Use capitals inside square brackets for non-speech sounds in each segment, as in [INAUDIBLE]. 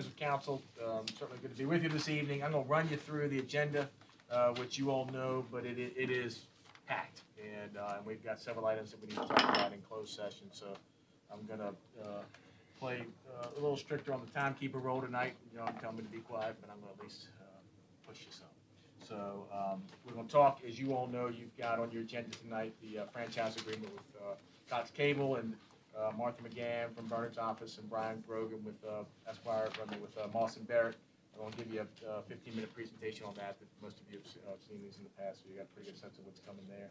Of council, um, certainly good to be with you this evening. I'm going to run you through the agenda, uh, which you all know, but it, it is packed. And, uh, and we've got several items that we need to talk about in closed session, so I'm going to, uh, play, uh, a little stricter on the timekeeper role tonight. You know, tell me to be quiet, but I'm going to at least, uh, push you some. So, um, we're going to talk, as you all know, you've got on your agenda tonight the uh, franchise agreement with, Cox Cable and uh, Martha McGann from Bernard's office and Brian Grogan with uh, Esquire, mean, with uh, Moss and Barnett. I'm going to give you a fifteen-minute presentation on that, that most of you have uh, seen these in the past, so you got a pretty good sense of what's coming there.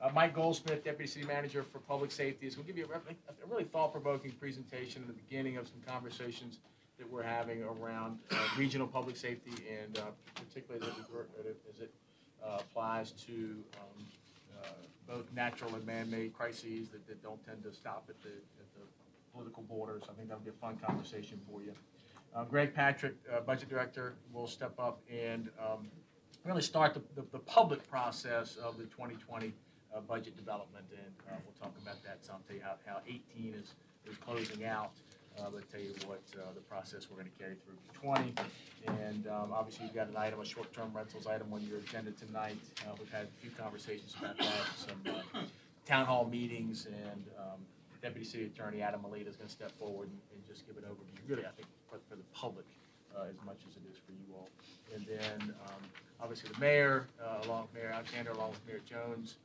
Uh, Mike Goldsmith, Deputy City Manager for Public Safety, is going to give you a a really thought-provoking presentation in the beginning of some conversations that we're having around regional public safety and particularly as it- as it applies to um, both natural and man-made crises that, that don't tend to stop at the, at the political borders. I think that'll be a fun conversation for you. Uh, Greg Patrick, uh, Budget Director, will step up and um, really start the, the, the public process of the 2020 uh, budget development, and uh, we'll talk about that some, tell you how, how 18 is, is closing out, uh, but tell you what uh, the process we're going to carry through for 20. And um, obviously, you've got an item, a short-term rentals item on your agenda tonight. Uh, We've had a few conversations about that, some uh, town hall meetings, and um, Deputy City Attorney Adam Melita is going to step forward and and just give an overview, really, I think, for for the public uh, as much as it is for you all. And then, um, obviously, the mayor, uh, along with Mayor Alexander, along with Mayor Jones,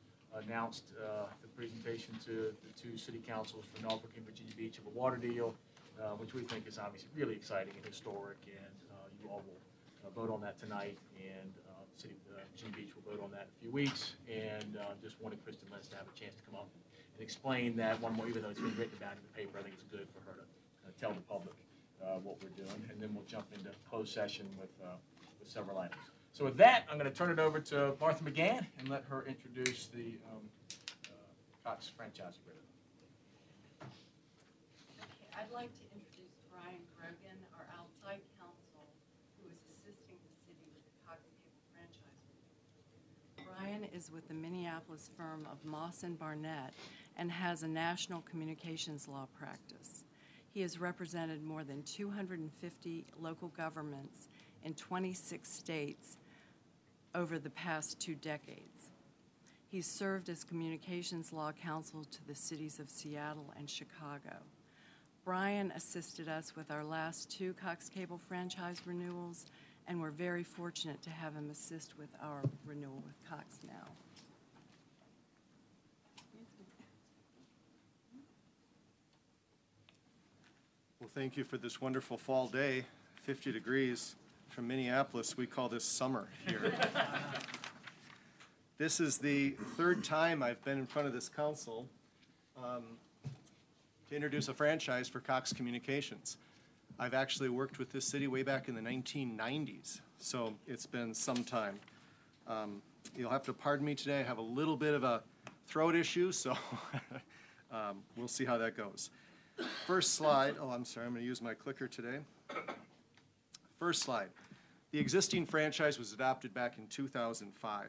announced uh, the presentation to the two city councils for Norfolk and Virginia Beach of a water deal, uh, which we think is obviously really exciting and historic, and uh, you all will uh, vote on that tonight, and uh, City, uh, Virginia Beach will vote on that in a few weeks, and just wanted Kristen Lentz to have a chance to come up and explain that one more, even though it's been written about in the paper, I think it's good for her to tell the public what we're doing, and then we'll jump into closed session with, with several items. So with that, I'm going to turn it over to Martha McGann and let her introduce the um, Cox franchise agreement. Okay, I'd like to introduce Brian Grogan, our outside counsel, who is assisting the city with the Cox Cable franchise. Is with the Minneapolis firm of Moss and Barnett and has a national communications law practice. He has represented more than 250 local governments in 26 states over the past two decades. He's served as communications law counsel to the cities of Seattle and Chicago. Brian assisted us with our last two Cox Cable franchise renewals, and we're very fortunate to have him assist with our renewal with Cox now. Well, thank you for this wonderful fall day, 50 degrees. From Minneapolis, we call this summer here. [LAUGHS] This is the third time I've been in front of this council um, to introduce a franchise for Cox Communications. I've actually worked with this city way back in the 1990s, so it's been some time. Um, You'll have to pardon me today, I have a little bit of a throat issue, so [LAUGHS] um, we'll see how that goes. First slide, oh, I'm sorry, I'm going to use my clicker today. First slide. The existing franchise was adopted back in 2005.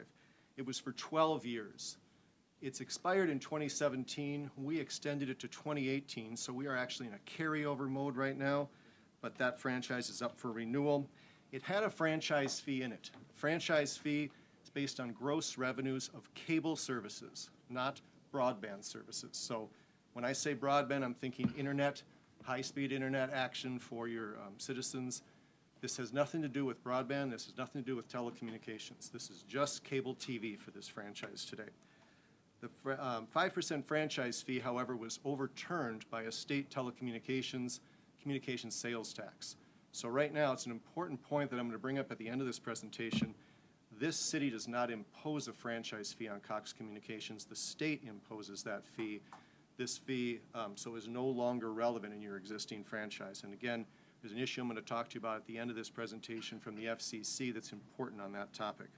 It was for 12 years. It's expired in 2017. We extended it to 2018, so we are actually in a carryover mode right now, but that franchise is up for renewal. It had a franchise fee in it. Franchise fee is based on gross revenues of cable services, not broadband services. So when I say broadband, I'm thinking internet, high-speed internet action for your um, citizens. This has nothing to do with broadband, this has nothing to do with telecommunications. This is just cable TV for this franchise today. The fr- um, 5% franchise fee, however, was overturned by a state telecommunications, communications sales tax. So right now, it's an important point that I'm going to bring up at the end of this presentation. This city does not impose a franchise fee on Cox Communications. The state imposes that fee. This fee, um, so is no longer relevant in your existing franchise. And again, there's an issue I'm going to talk to you about at the end of this presentation from the FCC that's important on that topic.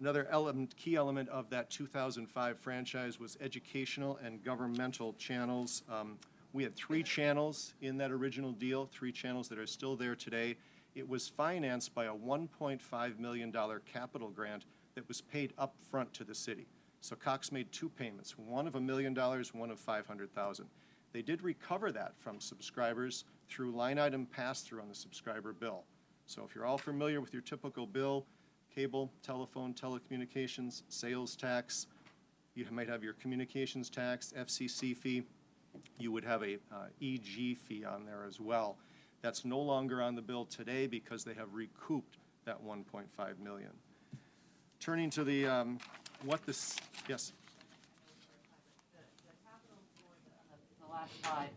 Another element, key element of that 2005 franchise was educational and governmental channels. Um, We had three channels in that original deal, three channels that are still there today. It was financed by a $1.5 million capital grant that was paid up front to the city. So Cox made two payments, one of a million dollars, one of 500,000. They did recover that from subscribers through line item pass-through on the subscriber bill. So if you're all familiar with your typical bill, cable, telephone, telecommunications, sales tax, you might have your communications tax, FCC fee, you would have a uh, EG fee on there as well. That's no longer on the bill today because they have recouped that 1.5 million. Turning to the, um, what this, yes, The the for the, uh, the last slide,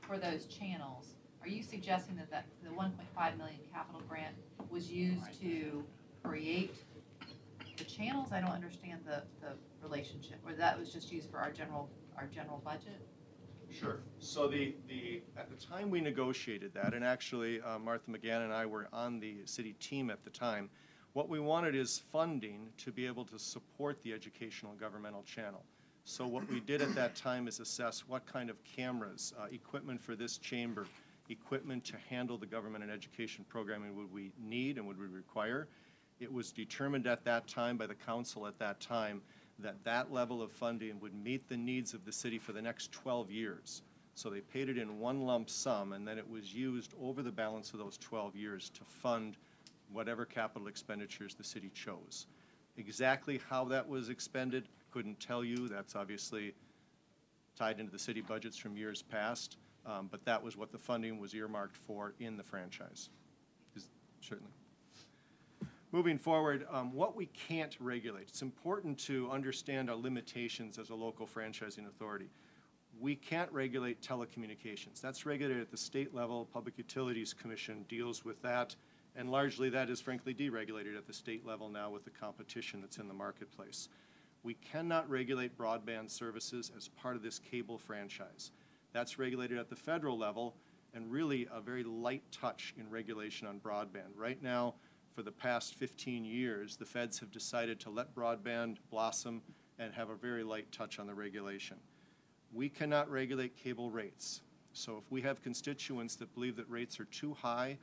for those channels, are you suggesting that that, the one point five million capital grant was used to create the channels? I don't understand the, the relationship, or that was just used for our general, our general budget? Sure. So the, the, at the time we negotiated that, and actually uh, Martha McGann and I were on the city team at the time, what we wanted is funding to be able to support the educational governmental channel. So what we did at that time is assess what kind of cameras, uh, equipment for this chamber, equipment to handle the government and education programming would we need and would we require. It was determined at that time by the council at that time that that level of funding would meet the needs of the city for the next 12 years. So they paid it in one lump sum, and then it was used over the balance of those 12 years to fund whatever capital expenditures the city chose. Exactly how that was expended, couldn't tell you. That's obviously tied into the city budgets from years past, um, but that was what the funding was earmarked for in the franchise. Is- Certainly. Moving forward, um, what we can't regulate, it's important to understand our limitations as a local franchising authority. We can't regulate telecommunications. That's regulated at the state level. Public Utilities Commission deals with that, and largely that is frankly deregulated at the state level now with the competition that's in the marketplace. We cannot regulate broadband services as part of this cable franchise. That's regulated at the federal level, and really a very light touch in regulation on broadband. Right now, for the past 15 years, the feds have decided to let broadband blossom and have a very light touch on the regulation. We cannot regulate cable rates. So if we have constituents that believe that rates are too high,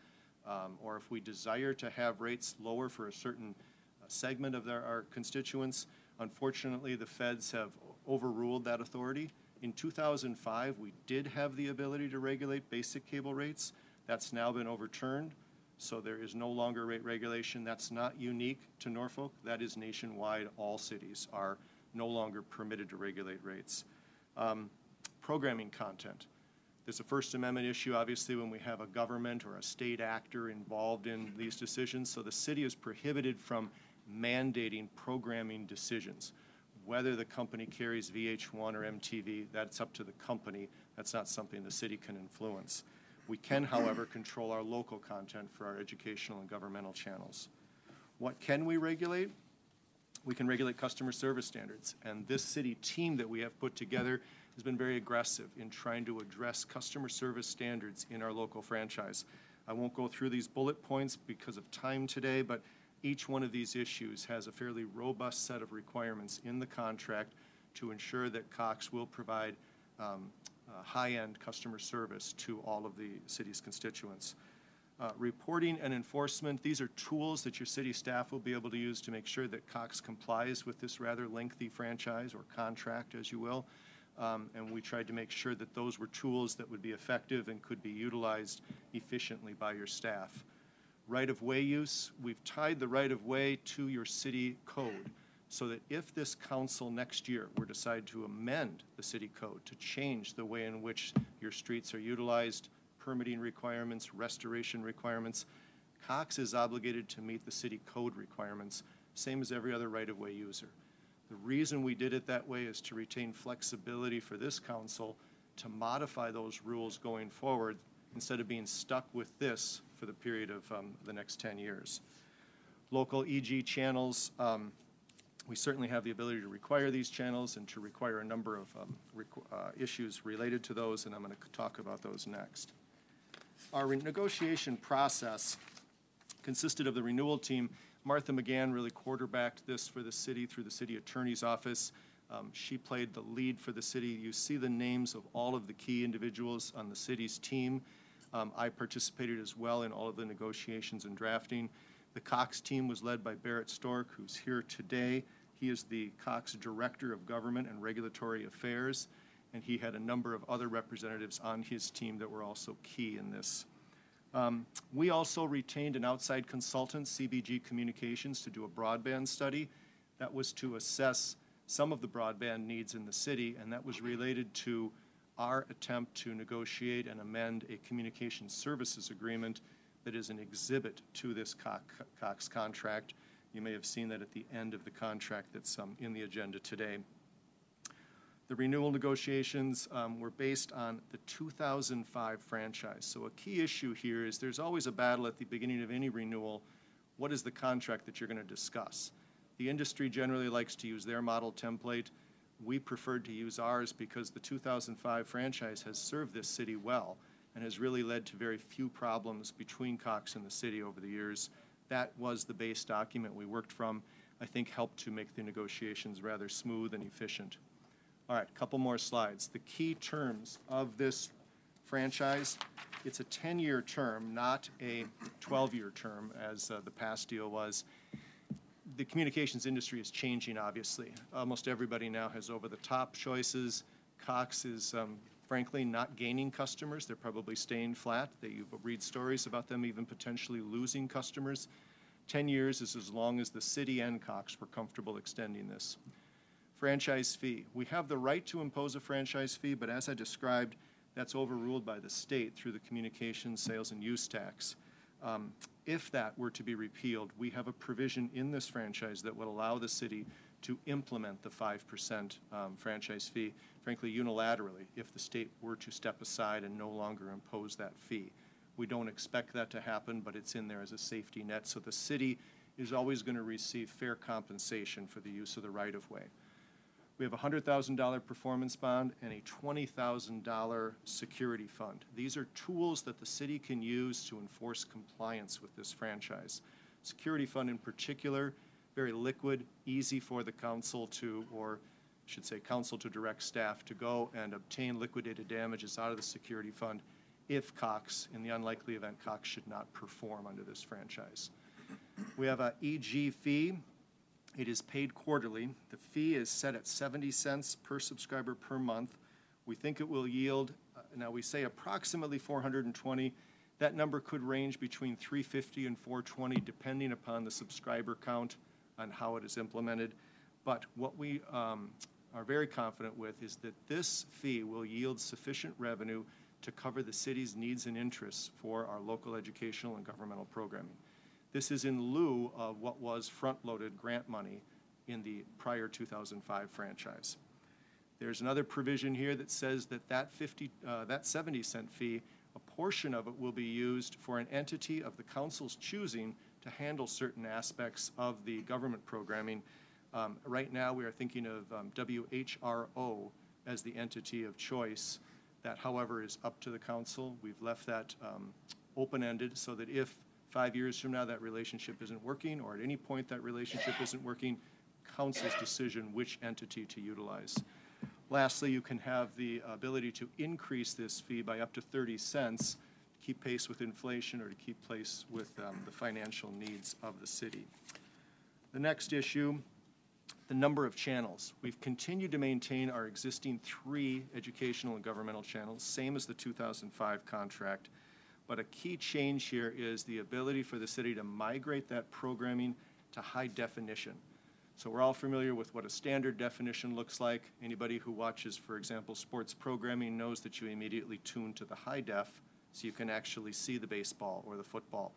um, or if we desire to have rates lower for a certain uh, segment of their, our constituents, unfortunately, the feds have overruled that authority. In 2005, we did have the ability to regulate basic cable rates. That's now been overturned. So there is no longer rate regulation. That's not unique to Norfolk. That is nationwide. All cities are no longer permitted to regulate rates. Um, Programming content. There's a First Amendment issue, obviously, when we have a government or a state actor involved in these decisions. So the city is prohibited from mandating programming decisions. Whether the company carries VH1 or MTV, that's up to the company. That's not something the city can influence. We can, however, control our local content for our educational and governmental channels. What can we regulate? We can regulate customer service standards. And this city team that we have put together has been very aggressive in trying to address customer service standards in our local franchise. I won't go through these bullet points because of time today, but each one of these issues has a fairly robust set of requirements in the contract to ensure that Cox will provide um, uh, high-end customer service to all of the city's constituents. Uh, Reporting and enforcement, these are tools that your city staff will be able to use to make sure that Cox complies with this rather lengthy franchise or contract, as you will. Um, And we tried to make sure that those were tools that would be effective and could be utilized efficiently by your staff. Right-of-way use, we've tied the right-of-way to your city code so that if this council next year were to decide to amend the city code to change the way in which your streets are utilized, permitting requirements, restoration requirements, Cox is obligated to meet the city code requirements, same as every other right-of-way user. The reason we did it that way is to retain flexibility for this council to modify those rules going forward instead of being stuck with this for the period of um, the next 10 years. Local EG channels, um, we certainly have the ability to require these channels and to require a number of um, uh, issues related to those, and I'm going to talk about those next. Our negotiation process consisted of the renewal team. Martha McGann really quarterbacked this for the city through the city attorney's office. Um, She played the lead for the city. You see the names of all of the key individuals on the city's team. Um, I participated as well in all of the negotiations and drafting. The Cox team was led by Barrett Stork, who's here today. He is the Cox Director of Government and Regulatory Affairs. and he had a number of other representatives on his team that were also key in this. Um, We also retained an outside consultant, CBG Communications, to do a broadband study. That was to assess some of the broadband needs in the city, and that was related to our attempt to negotiate and amend a communication services agreement that is an exhibit to this Cox contract. You may have seen that at the end of the contract that's um, in the agenda today. The renewal negotiations um, were based on the 2005 franchise. So a key issue here is there's always a battle at the beginning of any renewal. What is the contract that you're going to discuss? The industry generally likes to use their model template. We preferred to use ours because the 2005 franchise has served this city well and has really led to very few problems between Cox and the city over the years. That was the base document we worked from. I think helped to make the negotiations rather smooth and efficient. All right, a couple more slides. The key terms of this franchise, it's a 10-year term, not a 12-year term as uh, the past deal was. The communications industry is changing, obviously. Almost everybody now has over-the-top choices. Cox is um, frankly not gaining customers. They're probably staying flat. That you read stories about them even potentially losing customers. 10 years is as long as the city and Cox were comfortable extending this. Franchise fee. We have the right to impose a franchise fee, but as I described, that's overruled by the state through the communications, sales, and use tax. Um, If that were to be repealed, we have a provision in this franchise that would allow the city to implement the 5% um, franchise fee, frankly unilaterally, if the state were to step aside and no longer impose that fee. We don't expect that to happen, but it's in there as a safety net, so the city is always going to receive fair compensation for the use of the right-of-way. We have a hundred thousand dollar performance bond and a twenty thousand dollar security fund. These are tools that the city can use to enforce compliance with this franchise. Security fund in particular, very liquid, easy for the council to, or should say, council to direct staff to go and obtain liquidated damages out of the security fund if Cox, in the unlikely event Cox should not perform under this franchise. We have a EG fee. It is paid quarterly. The fee is set at 70 cents per subscriber per month. We think it will yield, uh, now we say approximately 420. That number could range between 350 and 420 depending upon the subscriber count on how it is implemented. But what we um, are very confident with is that this fee will yield sufficient revenue to cover the city's needs and interests for our local educational and governmental programming. This is in lieu of what was front-loaded grant money in the prior 2005 franchise. There's another provision here that says that that 50, uh, that 70 cent fee, a portion of it will be used for an entity of the council's choosing to handle certain aspects of the government programming. Um, Right now, we are thinking of um, WHRO as the entity of choice. That, however, is up to the council. We've left that um, open-ended so that if five years from now that relationship isn't working, or at any point that relationship isn't working, council's decision which entity to utilize. Lastly, you can have the ability to increase this fee by up to 30 cents keep pace with inflation or to keep pace with um, the financial needs of the city. The next issue, the number of channels. We've continued to maintain our existing three educational and governmental channels, same as the 2005 contract. But a key change here is the ability for the city to migrate that programming to high definition. So we're all familiar with what a standard definition looks like. Anybody who watches, for example, sports programming knows that you immediately tune to the high def so you can actually see the baseball or the football.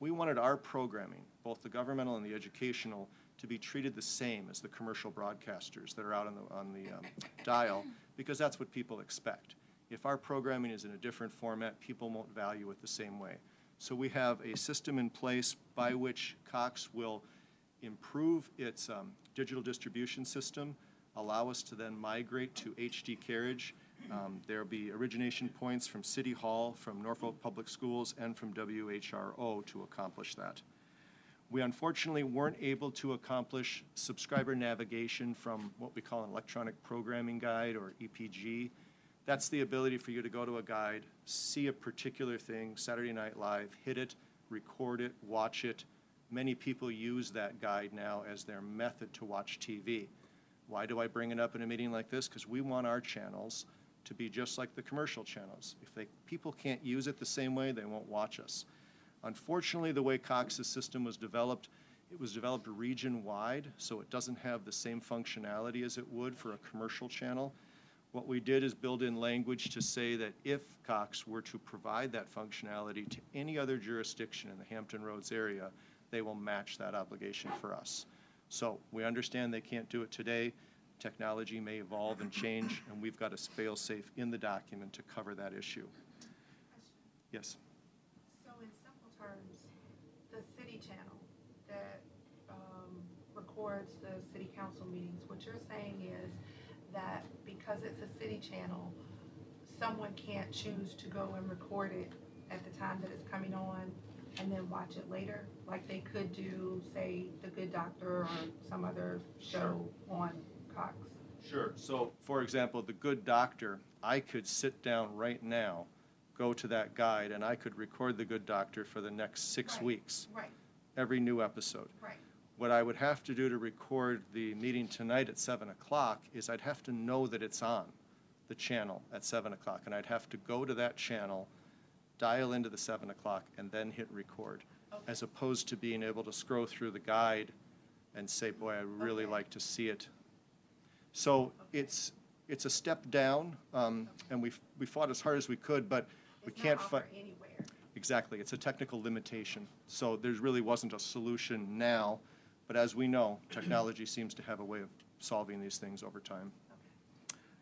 We wanted our programming, both the governmental and the educational, to be treated the same as the commercial broadcasters that are out on the, on the um, dial, because that's what people expect. If our programming is in a different format, people won't value it the same way. So we have a system in place by which Cox will improve its um, digital distribution system, allow us to then migrate to HD carriage. Um, There'll be origination points from City Hall, from Norfolk Public Schools, and from WHRO to accomplish that. We unfortunately weren't able to accomplish subscriber navigation from what we call an electronic programming guide or EPG. That's the ability for you to go to a guide, see a particular thing, Saturday Night Live, hit it, record it, watch it. Many people use that guide now as their method to watch TV. Why do I bring it up in a meeting like this? Because we want our channels to be just like the commercial channels. If they, people can't use it the same way, they won't watch us. Unfortunately, the way Cox's system was developed, it was developed region-wide, so it doesn't have the same functionality as it would for a commercial channel. What we did is build in language to say that if Cox were to provide that functionality to any other jurisdiction in the Hampton Roads area, they will match that obligation for us. So we understand they can't do it today. Technology may evolve and change, and we've got a fail-safe in the document to cover that issue. Yes? So in simple terms, the city channel that um, records the city council meetings, what you're saying is that because it's a city channel, someone can't choose to go and record it at the time that it's coming on and then watch it later? Like they could do, say, The Good Doctor or some other show on Cox? Sure. So, for example, The Good Doctor, I could sit down right now, go to that guide, and I could record The Good Doctor for the next six Right. weeks, Right, every new episode. right. What I would have to do to record the meeting tonight at seven o'clock is I'd have to know that it's on the channel at seven o'clock, and I'd have to go to that channel, dial into the seven o'clock, and then hit record, as opposed to being able to scroll through the guide and say, boy, I really Okay. like to see it. So it's, it's a step down, um, and we, we fought as hard as we could, but we can't fight. anywhere. Exactly, it's a technical limitation. So there really wasn't a solution now, but as we know, [CLEARS THROAT] technology seems to have a way of solving these things over time.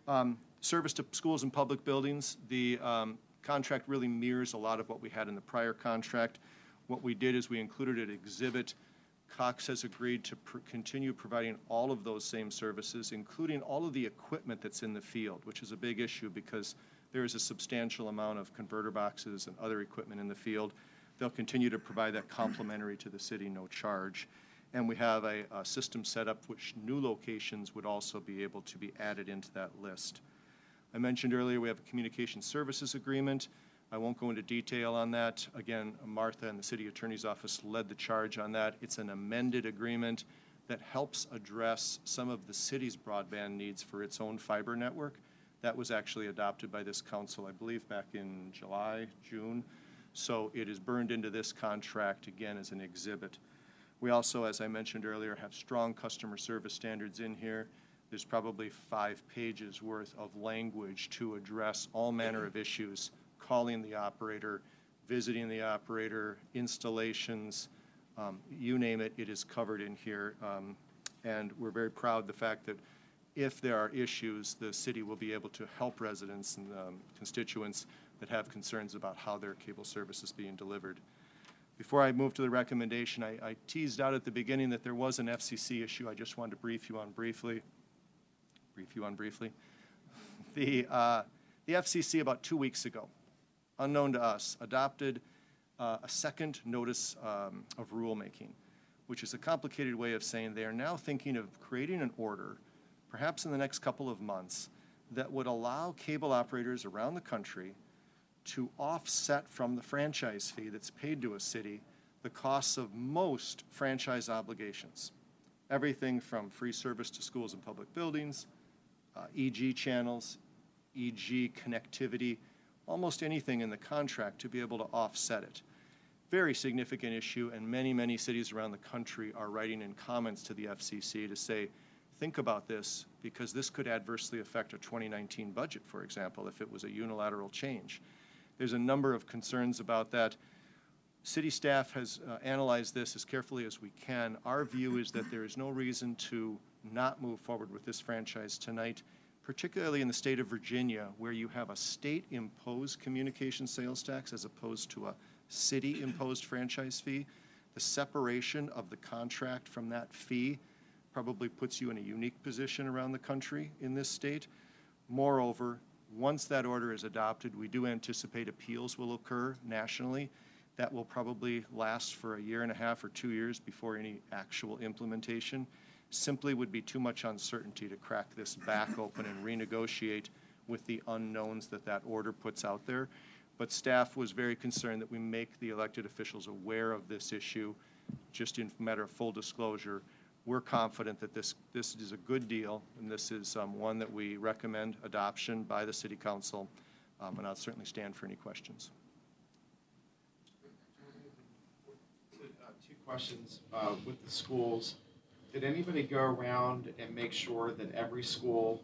Um, Service to schools and public buildings, the um, contract really mirrors a lot of what we had in the prior contract. What we did is we included an exhibit. Cox has agreed to pr- continue providing all of those same services, including all of the equipment that's in the field, which is a big issue because there is a substantial amount of converter boxes and other equipment in the field. They'll continue to provide that complimentary to the city, no charge. And we have a, a system set up which new locations would also be able to be added into that list. I mentioned earlier, we have a communication services agreement. I won't go into detail on that. Again, Martha and the city attorney's office led the charge on that. It's an amended agreement that helps address some of the city's broadband needs for its own fiber network. That was actually adopted by this council, I believe, back in July, June. So it is burned into this contract again as an exhibit. We also, as I mentioned earlier, have strong customer service standards in here. There's probably five pages worth of language to address all manner of issues, calling the operator, visiting the operator, installations, um, you name it, it is covered in here. Um, And we're very proud of the fact that if there are issues, the city will be able to help residents and um, constituents that have concerns about how their cable service is being delivered. Before I move to the recommendation, I I teased out at the beginning that there was an FCC issue. I just wanted to brief you on briefly. Brief you on briefly. [LAUGHS] The, uh, the FCC about two weeks ago, unknown to us, adopted uh, a second notice um, of rulemaking, which is a complicated way of saying they are now thinking of creating an order, perhaps in the next couple of months, that would allow cable operators around the country to offset from the franchise fee that's paid to a city the costs of most franchise obligations. Everything from free service to schools and public buildings, uh, EG channels, EG connectivity, almost anything in the contract to be able to offset it. Very significant issue, and many, many cities around the country are writing in comments to the FCC to say, think about this, because this could adversely affect a 2019 budget, for example, if it was a unilateral change. There's a number of concerns about that. City staff has uh, analyzed this as carefully as we can. Our view is that there is no reason to not move forward with this franchise tonight, particularly in the state of Virginia, where you have a state-imposed communication sales tax as opposed to a city-imposed franchise fee. The separation of the contract from that fee probably puts you in a unique position around the country in this state. Moreover, once that order is adopted, we do anticipate appeals will occur nationally. That will probably last for a year and a half or two years before any actual implementation. Simply would be too much uncertainty to crack this back open and renegotiate with the unknowns that that order puts out there. But staff was very concerned that we make the elected officials aware of this issue, just in matter of full disclosure. we're confident that this, this is a good deal, and this is um, one that we recommend adoption by the city council, um, and I'll certainly stand for any questions. Uh, Two questions uh, with the schools. Did anybody go around and make sure that every school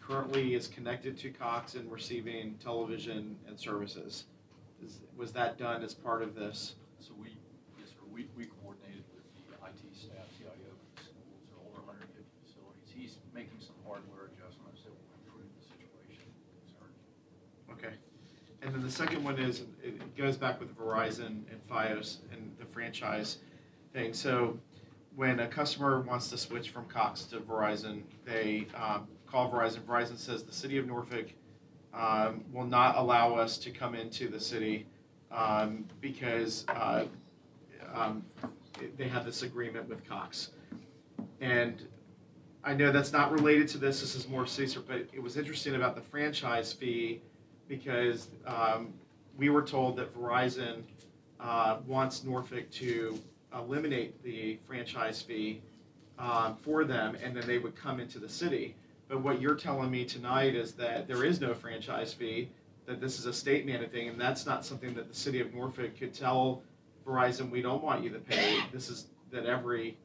currently is connected to Cox and receiving television and services? Is- Was that done as part of this? So we, yes, sir, we, we coordinated with the IT staff, CIO, the schools, and all our hundred and fifty facilities. He's making some hardware adjustments that will improve the situation concerned. Okay. And then the second one is, it it goes back with Verizon and Fios and the franchise thing. So when a customer wants to switch from Cox to Verizon, they um, call Verizon. Verizon says the city of Norfolk um, will not allow us to come into the city um, because uh, um, they have this agreement with Cox. And I know that's not related to this, this is more CISR, but it was interesting about the franchise fee because um, we were told that Verizon uh, wants Norfolk to eliminate the franchise fee um, for them, and then they would come into the city. But what you're telling me tonight is that there is no franchise fee, that this is a state mandated thing, and that's not something that the city of Norfolk could tell Verizon, we don't want you to pay. This is that every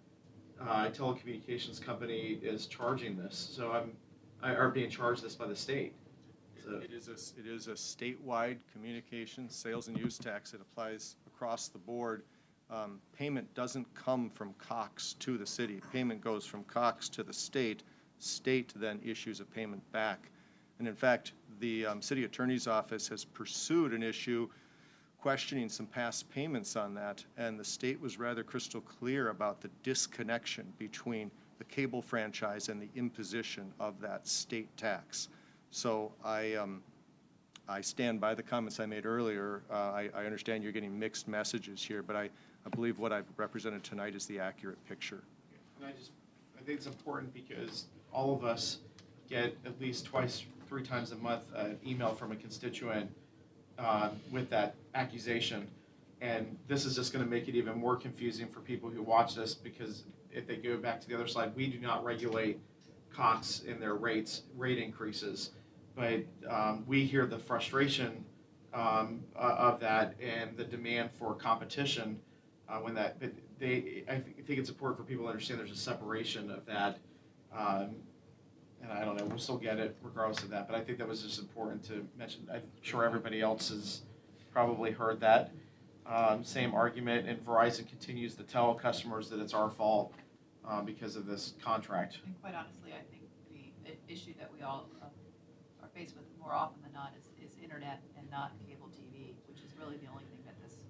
uh, telecommunications company is charging this. So I'm, I- are being charged this by the state. So, It is a, it is a statewide communication sales and use tax. It applies across the board. Um, Payment doesn't come from Cox to the city. Payment goes from Cox to the state. State then issues a payment back. And in fact, the um, city attorney's office has pursued an issue questioning some past payments on that, and the state was rather crystal clear about the disconnection between the cable franchise and the imposition of that state tax. So I, um, I stand by the comments I made earlier. Uh, I, I understand you're getting mixed messages here, but I, I believe what I've represented tonight is the accurate picture. and I just, I think it's important because all of us get at least twice, three times a month, an email from a constituent uh, with that accusation. And this is just going to make it even more confusing for people who watch this because if they go back to the other slide, we do not regulate Cox in their rates, rate increases. But um, we hear the frustration um, o- of that and the demand for competition uh, when that, but they, I thi- think it's important for people to understand there's a separation of that. Um, and I don't know, we'll still get it regardless of that, but I think that was just important to mention. I'm sure everybody else has probably heard that. Um, same argument, and Verizon continues to tell customers that it's our fault um, because of this contract. And quite honestly, I think the issue that we all faced with more often than not is, is internet and not cable TV, which is really the only thing that this is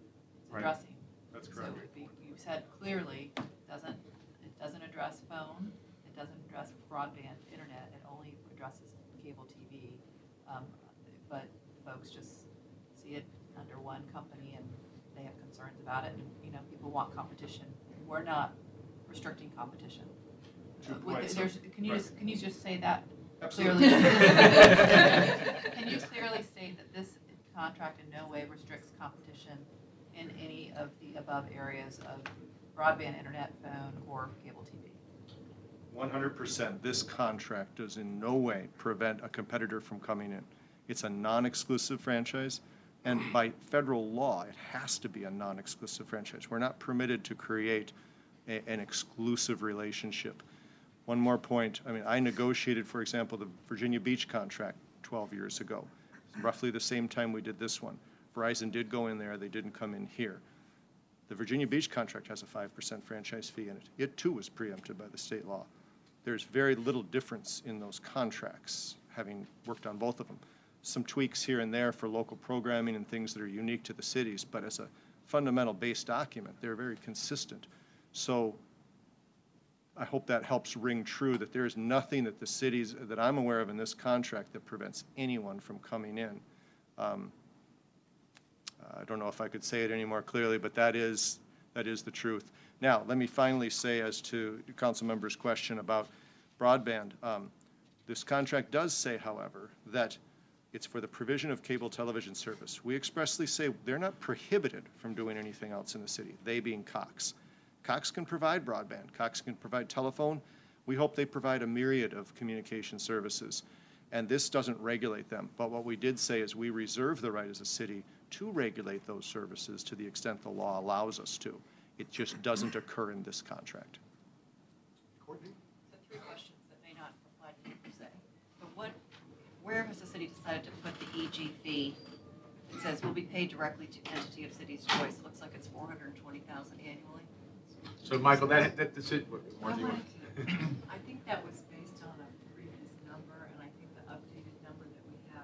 Right. addressing. That's So if you said clearly, it doesn't, it doesn't address phone, it doesn't address broadband internet, it only addresses cable TV. Um, But folks just see it under one company and they have concerns about it, and, you know, people want competition. We're not restricting competition. Uh, with provide the- some- Can you right. just, can you just say that Absolutely. clearly? [LAUGHS] Can you clearly state that this contract in no way restricts competition in any of the above areas of broadband, internet, phone, or cable TV? One hundred percent, this contract does in no way prevent a competitor from coming in. It's a non-exclusive franchise, and by federal law, it has to be a non-exclusive franchise. We're not permitted to create a, an exclusive relationship. One more point, I mean, I negotiated, for example, the Virginia Beach contract twelve years ago, roughly the same time we did this one. Verizon did go in there, they didn't come in here. The Virginia Beach contract has a five percent franchise fee in it. It too was preempted by the state law. There's very little difference in those contracts, having worked on both of them. Some tweaks here and there for local programming and things that are unique to the cities, but as a fundamental base document, they're very consistent. So I hope that helps ring true that there is nothing that the cities, that I'm aware of in this contract that prevents anyone from coming in. Um, I don't know if I could say it any more clearly, but that is, that is the truth. Now, let me finally say as to council member's question about broadband. um, This contract does say, however, that it's for the provision of cable television service. We expressly say they're not prohibited from doing anything else in the city, they being Cox. Cox can provide broadband, Cox can provide telephone. We hope they provide a myriad of communication services. And this doesn't regulate them. But what we did say is we reserve the right as a city to regulate those services to the extent the law allows us to. It just doesn't occur in this contract. Courtney? So three questions that may not apply to you per se. But what, where has the city decided to put the EG fee? It says will be paid directly to entity of city's choice. It looks like it's four hundred and twenty thousand annually. So Michael, that, that, that's it. What- I Martha, you want- I think that was based on a previous number, and I think the updated number that we have,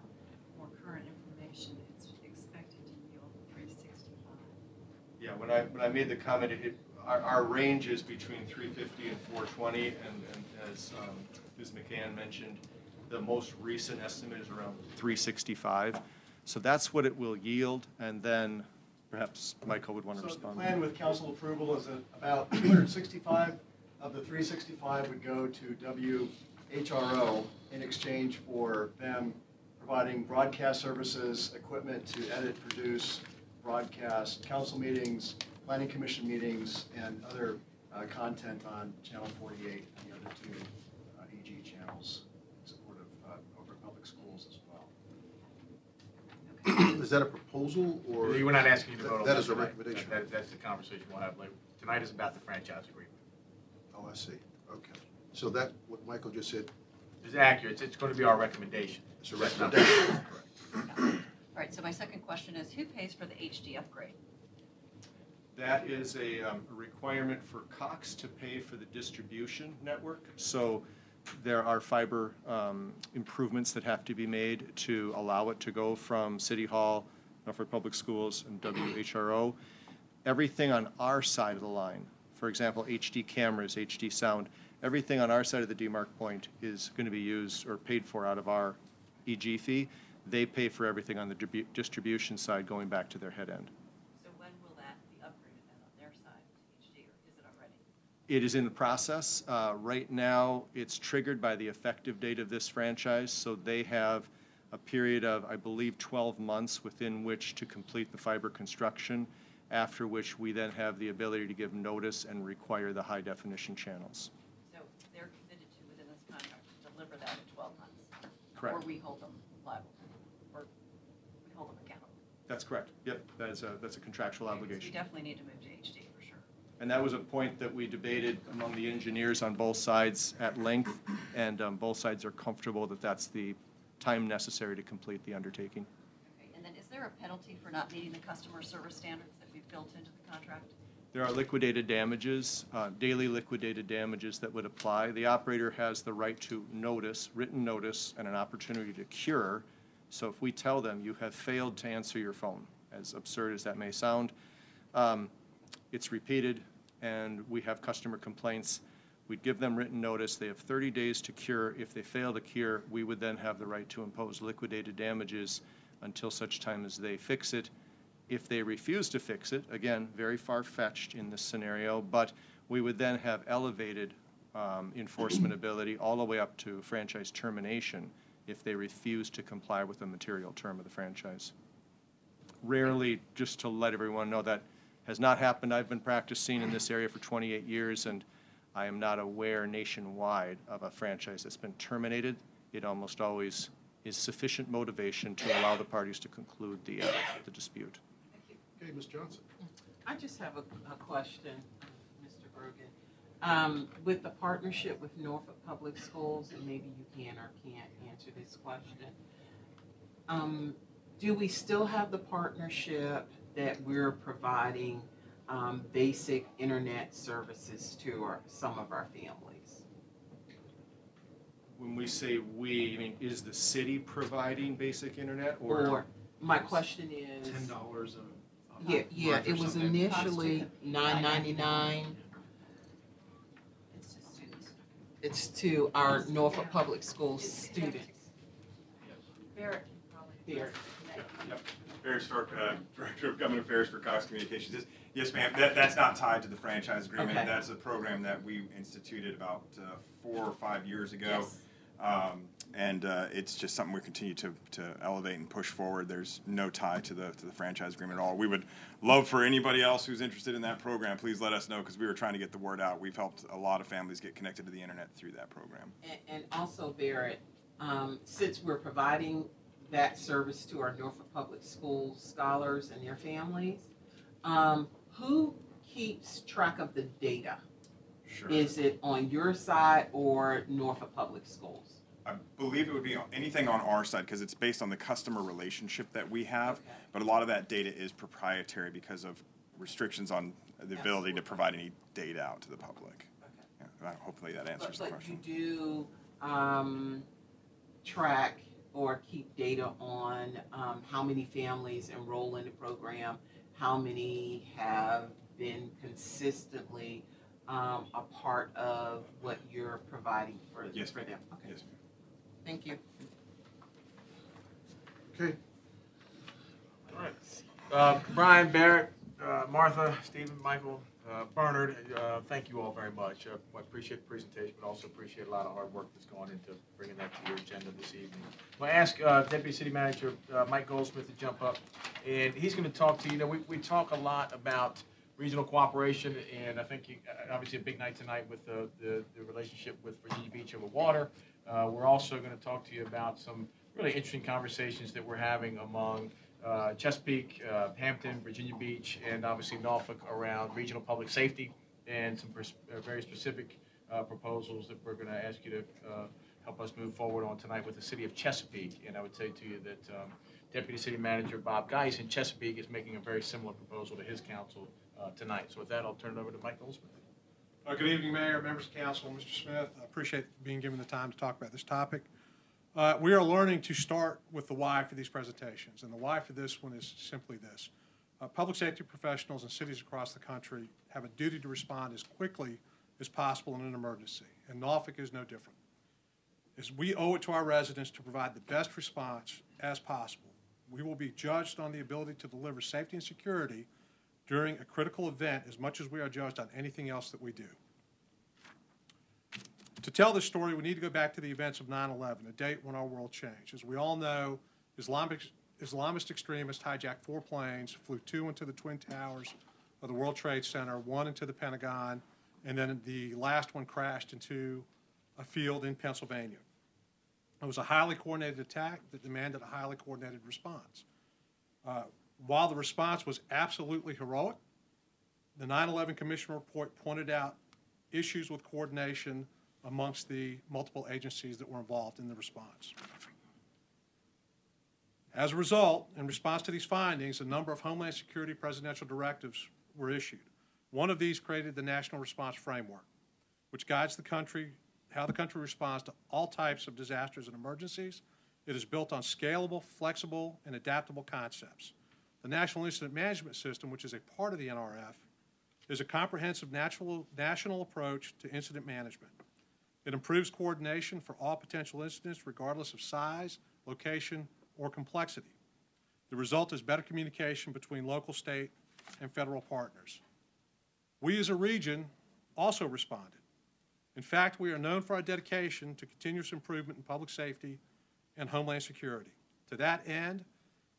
more current information, it's expected to yield three sixty-five. Yeah, when I, when I made the comment, it- it, our, our range is between three fifty and four twenty, and, and as, um, Ms. McGann mentioned, the most recent estimate is around three sixty-five. So that's what it will yield, and then perhaps Michael would want to So the respond. plan with council approval is that about 265 of the 365 would go to WHRO in exchange for them providing broadcast services, equipment to edit, produce, broadcast council meetings, planning commission meetings, and other uh, content on Channel 48 and the other two uh, EG channels in support of uh, Over Public Schools as well. Is that a proposal or? We're not asking you to vote on that. That is a tonight. recommendation. That, that's the conversation we'll have later. Tonight is about the franchise agreement. Oh, I see. Okay. So that, what Michael just said, It's accurate. It's, it's going to be our recommendation. is a That's not- recommendation. Correct. All right, so my second question is who pays for the HD upgrade? That is a um, a requirement for Cox to pay for the distribution network. So there are fiber um, improvements that have to be made to allow it to go from City Hall, Norfolk Public Schools, and WHRO. Everything on our side of the line, for example, HD cameras, HD sound, everything on our side of the demarc point is going to be used or paid for out of our EG fee. They pay for everything on the distribution side going back to their head end. So when will that be upgraded then on their side to HD, or is it already? It is in the process. Uh, Right now, it's triggered by the effective date of this franchise, so they have a period of, I believe, 12 months within which to complete the fiber construction, after which we then have the ability to give notice and require the high-definition channels. So they're committed to, within this contract, to deliver that in 12 months? Correct. Or we hold them liable, or we hold them accountable? That's correct. Yep, that is a, that's a contractual Okay, 'cause obligation. We definitely need to move to HD. And that was a point that we debated among the engineers on both sides at length, and um, both sides are comfortable that that's the time necessary to complete the undertaking. Okay, and then is there a penalty for not meeting the customer service standards that we've built into the contract? There are liquidated damages, uh, daily liquidated damages that would apply. The operator has the right to notice, written notice, and an opportunity to cure. So if we tell them, you have failed to answer your phone, as absurd as that may sound, um, it's repeated, and we have customer complaints. We'd give them written notice. They have 30 days to cure. If they fail to cure, we would then have the right to impose liquidated damages until such time as they fix it. If they refuse to fix it, again, very far-fetched in this scenario, but we would then have elevated um, enforcement ability all the way up to franchise termination if they refuse to comply with the material term of the franchise. Rarely, just to let everyone know, that has not happened. I've been practicing in this area for 28 years, and I am not aware nationwide of a franchise that's been terminated. It almost always is sufficient motivation to allow the parties to conclude the, uh, the dispute. Okay, Ms. Johnson. I just have a, a question, Mr. Grogan. Um, with the partnership with Norfolk Public Schools, and maybe you can or can't answer this question. Um, do we still have the partnership that we're providing, um, basic internet services to our, some of our families? When we say we, you mean, is the city providing basic internet, or? Or, my question is. Ten dollars a. a Yeah, yeah, month or it was something. initially nine ninety-nine. It's. It's to our Norfolk Public Schools students. Barrett can probably. Barrett. Barry Stark, uh, Director of Government Affairs for Cox Communications. Yes- Yes, ma'am, that, that's not tied to the franchise agreement. Okay. That's a program that we instituted about uh, four or five years ago. Yes. Um, and uh, it's just something we continue to, to elevate and push forward. There's no tie to the to the franchise agreement at all. We would love for anybody else who's interested in that program. Please let us know because we were trying to get the word out. We've helped a lot of families get connected to the internet through that program. And, and also, Barrett, um, since we're providing that service to our Norfolk Public Schools scholars and their families, um, who keeps track of the data? Sure. Is it on your side or Norfolk Public Schools? I believe it would be anything on our side because it's based on the customer relationship that we have. Okay. But a lot of that data is proprietary because of restrictions on the ability to provide any data out to the public. Okay. Yeah, hopefully that answers But, the but you do um, track or keep data on um, how many families enroll in the program, how many have been consistently um, a part of what you're providing for, Yes, for them? Okay, Yes. thank you. Okay, Uh, Brian, Barrett, uh, Martha, Stephen, Michael, uh, Bernard, uh, thank you all very much. Uh, I appreciate the presentation, but also appreciate a lot of hard work that's gone into bringing that to your agenda this evening. I'll ask uh, Deputy City Manager uh, Mike Goldsmith to jump up, and he's going to talk to you. You know, we, we talk a lot about regional cooperation, and I think you, uh, obviously a big night tonight with the, the, the relationship with Virginia Beach over water. We're also going to talk to you about some really interesting conversations that we're having among uh, Chesapeake, uh, Hampton, Virginia Beach, and obviously Norfolk around regional public safety and some pers- uh, very specific uh, proposals that we're going to ask you to uh, help us move forward on tonight with the city of Chesapeake. And I would say to you that um, Deputy City Manager Bob Geis in Chesapeake is making a very similar proposal to his council uh, tonight. So with that, I'll turn it over to Mike Goldsmith. Good evening, Mayor, members of council, Mr. Smith. I appreciate being given the time to talk about this topic. Uh, We are learning to start with the why for these presentations, and the why for this one is simply this. Uh, Public safety professionals in cities across the country have a duty to respond as quickly as possible in an emergency, and Norfolk is no different. As we owe it to our residents to provide the best response as possible. We will be judged on the ability to deliver safety and security during a critical event as much as we are judged on anything else that we do. To tell this story, we need to go back to the events of 9/11, a date when our world changed. As we all know, Islamic, Islamist extremists hijacked four planes, flew two into the Twin Towers of the World Trade Center, one into the Pentagon, and then the last one crashed into a field in Pennsylvania. It was a highly coordinated attack that demanded a highly coordinated response. Uh, While the response was absolutely heroic, the 9/11 Commission report pointed out issues with coordination amongst the multiple agencies that were involved in the response. As a result, in response to these findings, a number of Homeland Security presidential directives were issued. One of these created the National Response Framework, which guides the country, how the country responds to all types of disasters and emergencies. It is built on scalable, flexible, and adaptable concepts. The National Incident Management System, which is a part of the NRF, is a comprehensive natural, national approach to incident management. It improves coordination for all potential incidents regardless of size, location, or complexity. The result is better communication between local, state, and federal partners. We as a region also responded. In fact, we are known for our dedication to continuous improvement in public safety and homeland security. To that end,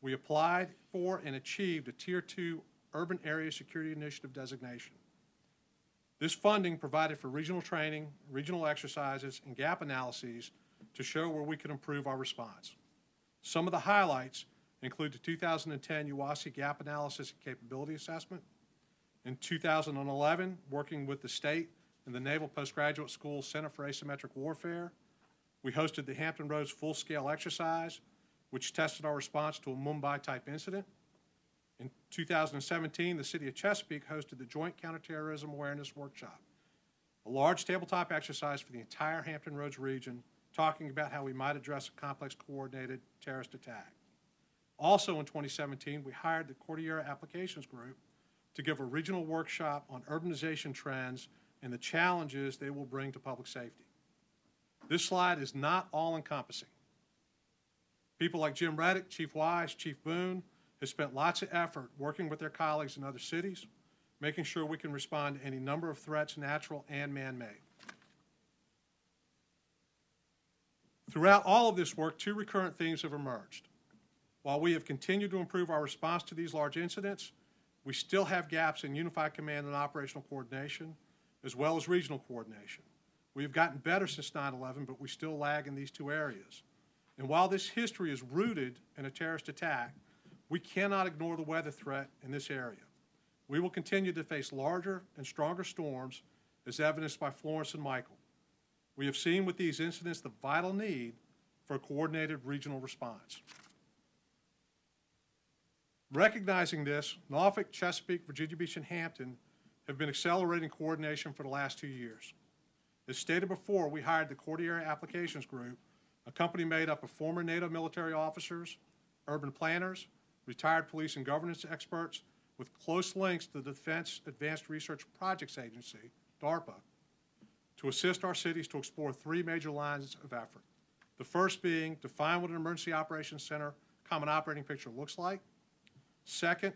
we applied for and achieved a Tier 2 Urban Area Security Initiative designation. This funding provided for regional training, regional exercises, and gap analyses to show where we could improve our response. Some of the highlights include the 2010 UASI Gap Analysis and Capability Assessment. In 2011, working with the state and the Naval Postgraduate School Center for Asymmetric Warfare, we hosted the Hampton Roads Full-Scale Exercise, which tested our response to a Mumbai-type incident. In 2017, the City of Chesapeake hosted the Joint Counterterrorism Awareness Workshop, a large tabletop exercise for the entire Hampton Roads region, talking about how we might address a complex coordinated terrorist attack. Also in 2017, we hired the Cordillera Applications Group to give a regional workshop on urbanization trends and the challenges they will bring to public safety. This slide is not all encompassing. People like Jim Redick, Chief Wise, Chief Boone have spent lots of effort working with their colleagues in other cities, making sure we can respond to any number of threats, natural and man-made. Throughout all of this work, two recurrent themes have emerged. While we have continued to improve our response to these large incidents, we still have gaps in unified command and operational coordination, as well as regional coordination. We have gotten better since 9/11, but we still lag in these two areas. And while this history is rooted in a terrorist attack, we cannot ignore the weather threat in this area. We will continue to face larger and stronger storms, as evidenced by Florence and Michael. We have seen with these incidents the vital need for a coordinated regional response. Recognizing this, Norfolk, Chesapeake, Virginia Beach, and Hampton have been accelerating coordination for the last two years. As stated before, we hired the Cordillera Applications Group, a company made up of former NATO military officers, urban planners, retired police and governance experts with close links to the Defense Advanced Research Projects Agency, DARPA, to assist our cities to explore three major lines of effort. The first being to define what an emergency operations center common operating picture looks like. Second,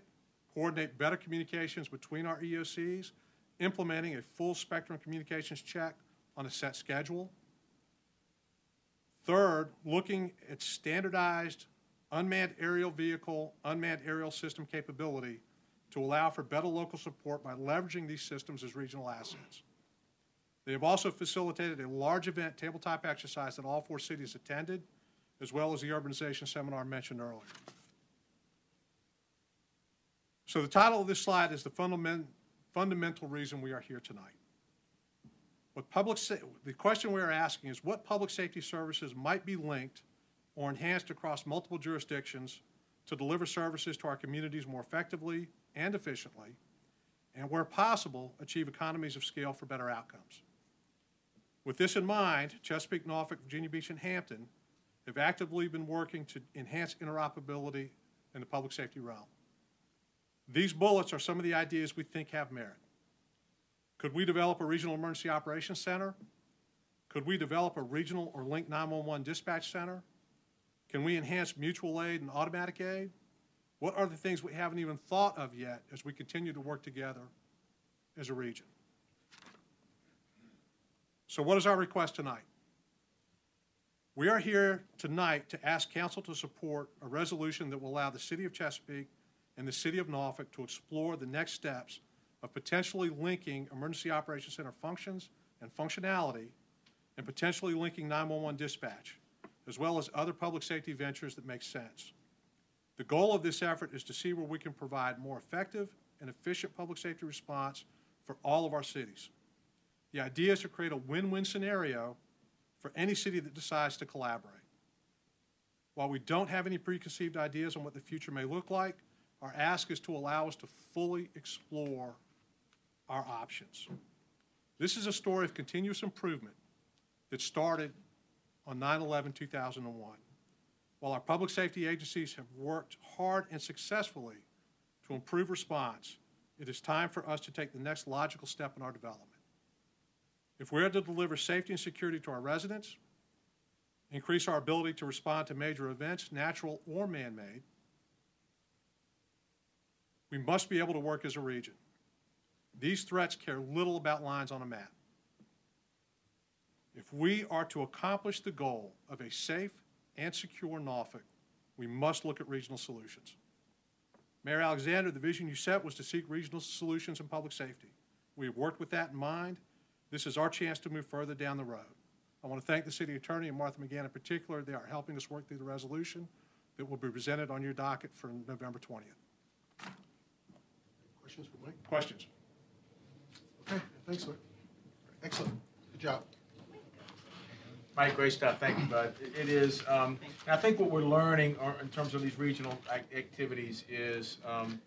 coordinate better communications between our EOCs, implementing a full spectrum communications check on a set schedule. Third, looking at standardized unmanned aerial vehicle, unmanned aerial system capability to allow for better local support by leveraging these systems as regional assets. They have also facilitated a large event tabletop exercise that all four cities attended, as well as the urbanization seminar mentioned earlier. So the title of this slide is the fundament, fundamental reason we are here tonight. What public the question we are asking is what public safety services might be linked or enhanced across multiple jurisdictions to deliver services to our communities more effectively and efficiently, and where possible, achieve economies of scale for better outcomes. With this in mind, Chesapeake, Norfolk, Virginia Beach, and Hampton have actively been working to enhance interoperability in the public safety realm. These bullets are some of the ideas we think have merit. Could we develop a regional emergency operations center? Could we develop a regional or linked 911 dispatch center? Can we enhance mutual aid and automatic aid? What are the things we haven't even thought of yet as we continue to work together as a region? So, what is our request tonight? We are here tonight to ask council to support a resolution that will allow the city of Chesapeake and the city of Norfolk to explore the next steps of potentially linking emergency operations center functions and functionality and potentially linking 911 dispatch, as well as other public safety ventures that make sense. The goal of this effort is to see where we can provide more effective and efficient public safety response for all of our cities. The idea is to create a win-win scenario for any city that decides to collaborate. While we don't have any preconceived ideas on what the future may look like, our ask is to allow us to fully explore our options. This is a story of continuous improvement that started on 9 11 2001. While our public safety agencies have worked hard and successfully to improve response, it is time for us to take the next logical step in our development. If we are to deliver safety and security to our residents, increase our ability to respond to major events, natural or man made, we must be able to work as a region. These threats care little about lines on a map. If we are to accomplish the goal of a safe and secure Norfolk, we must look at regional solutions. Mayor Alexander, the vision you set was to seek regional solutions in public safety. We have worked with that in mind. This is our chance to move further down the road. I want to thank the city attorney and Martha McGann in particular. They are helping us work through the resolution that will be presented on your docket for November 20th. Questions for Mike? Questions? Okay, thanks, sir. Excellent. Good job. Mike, great stuff. Thank you, bud. It- is, um, I think what we're learning are- in terms of these regional activities is um,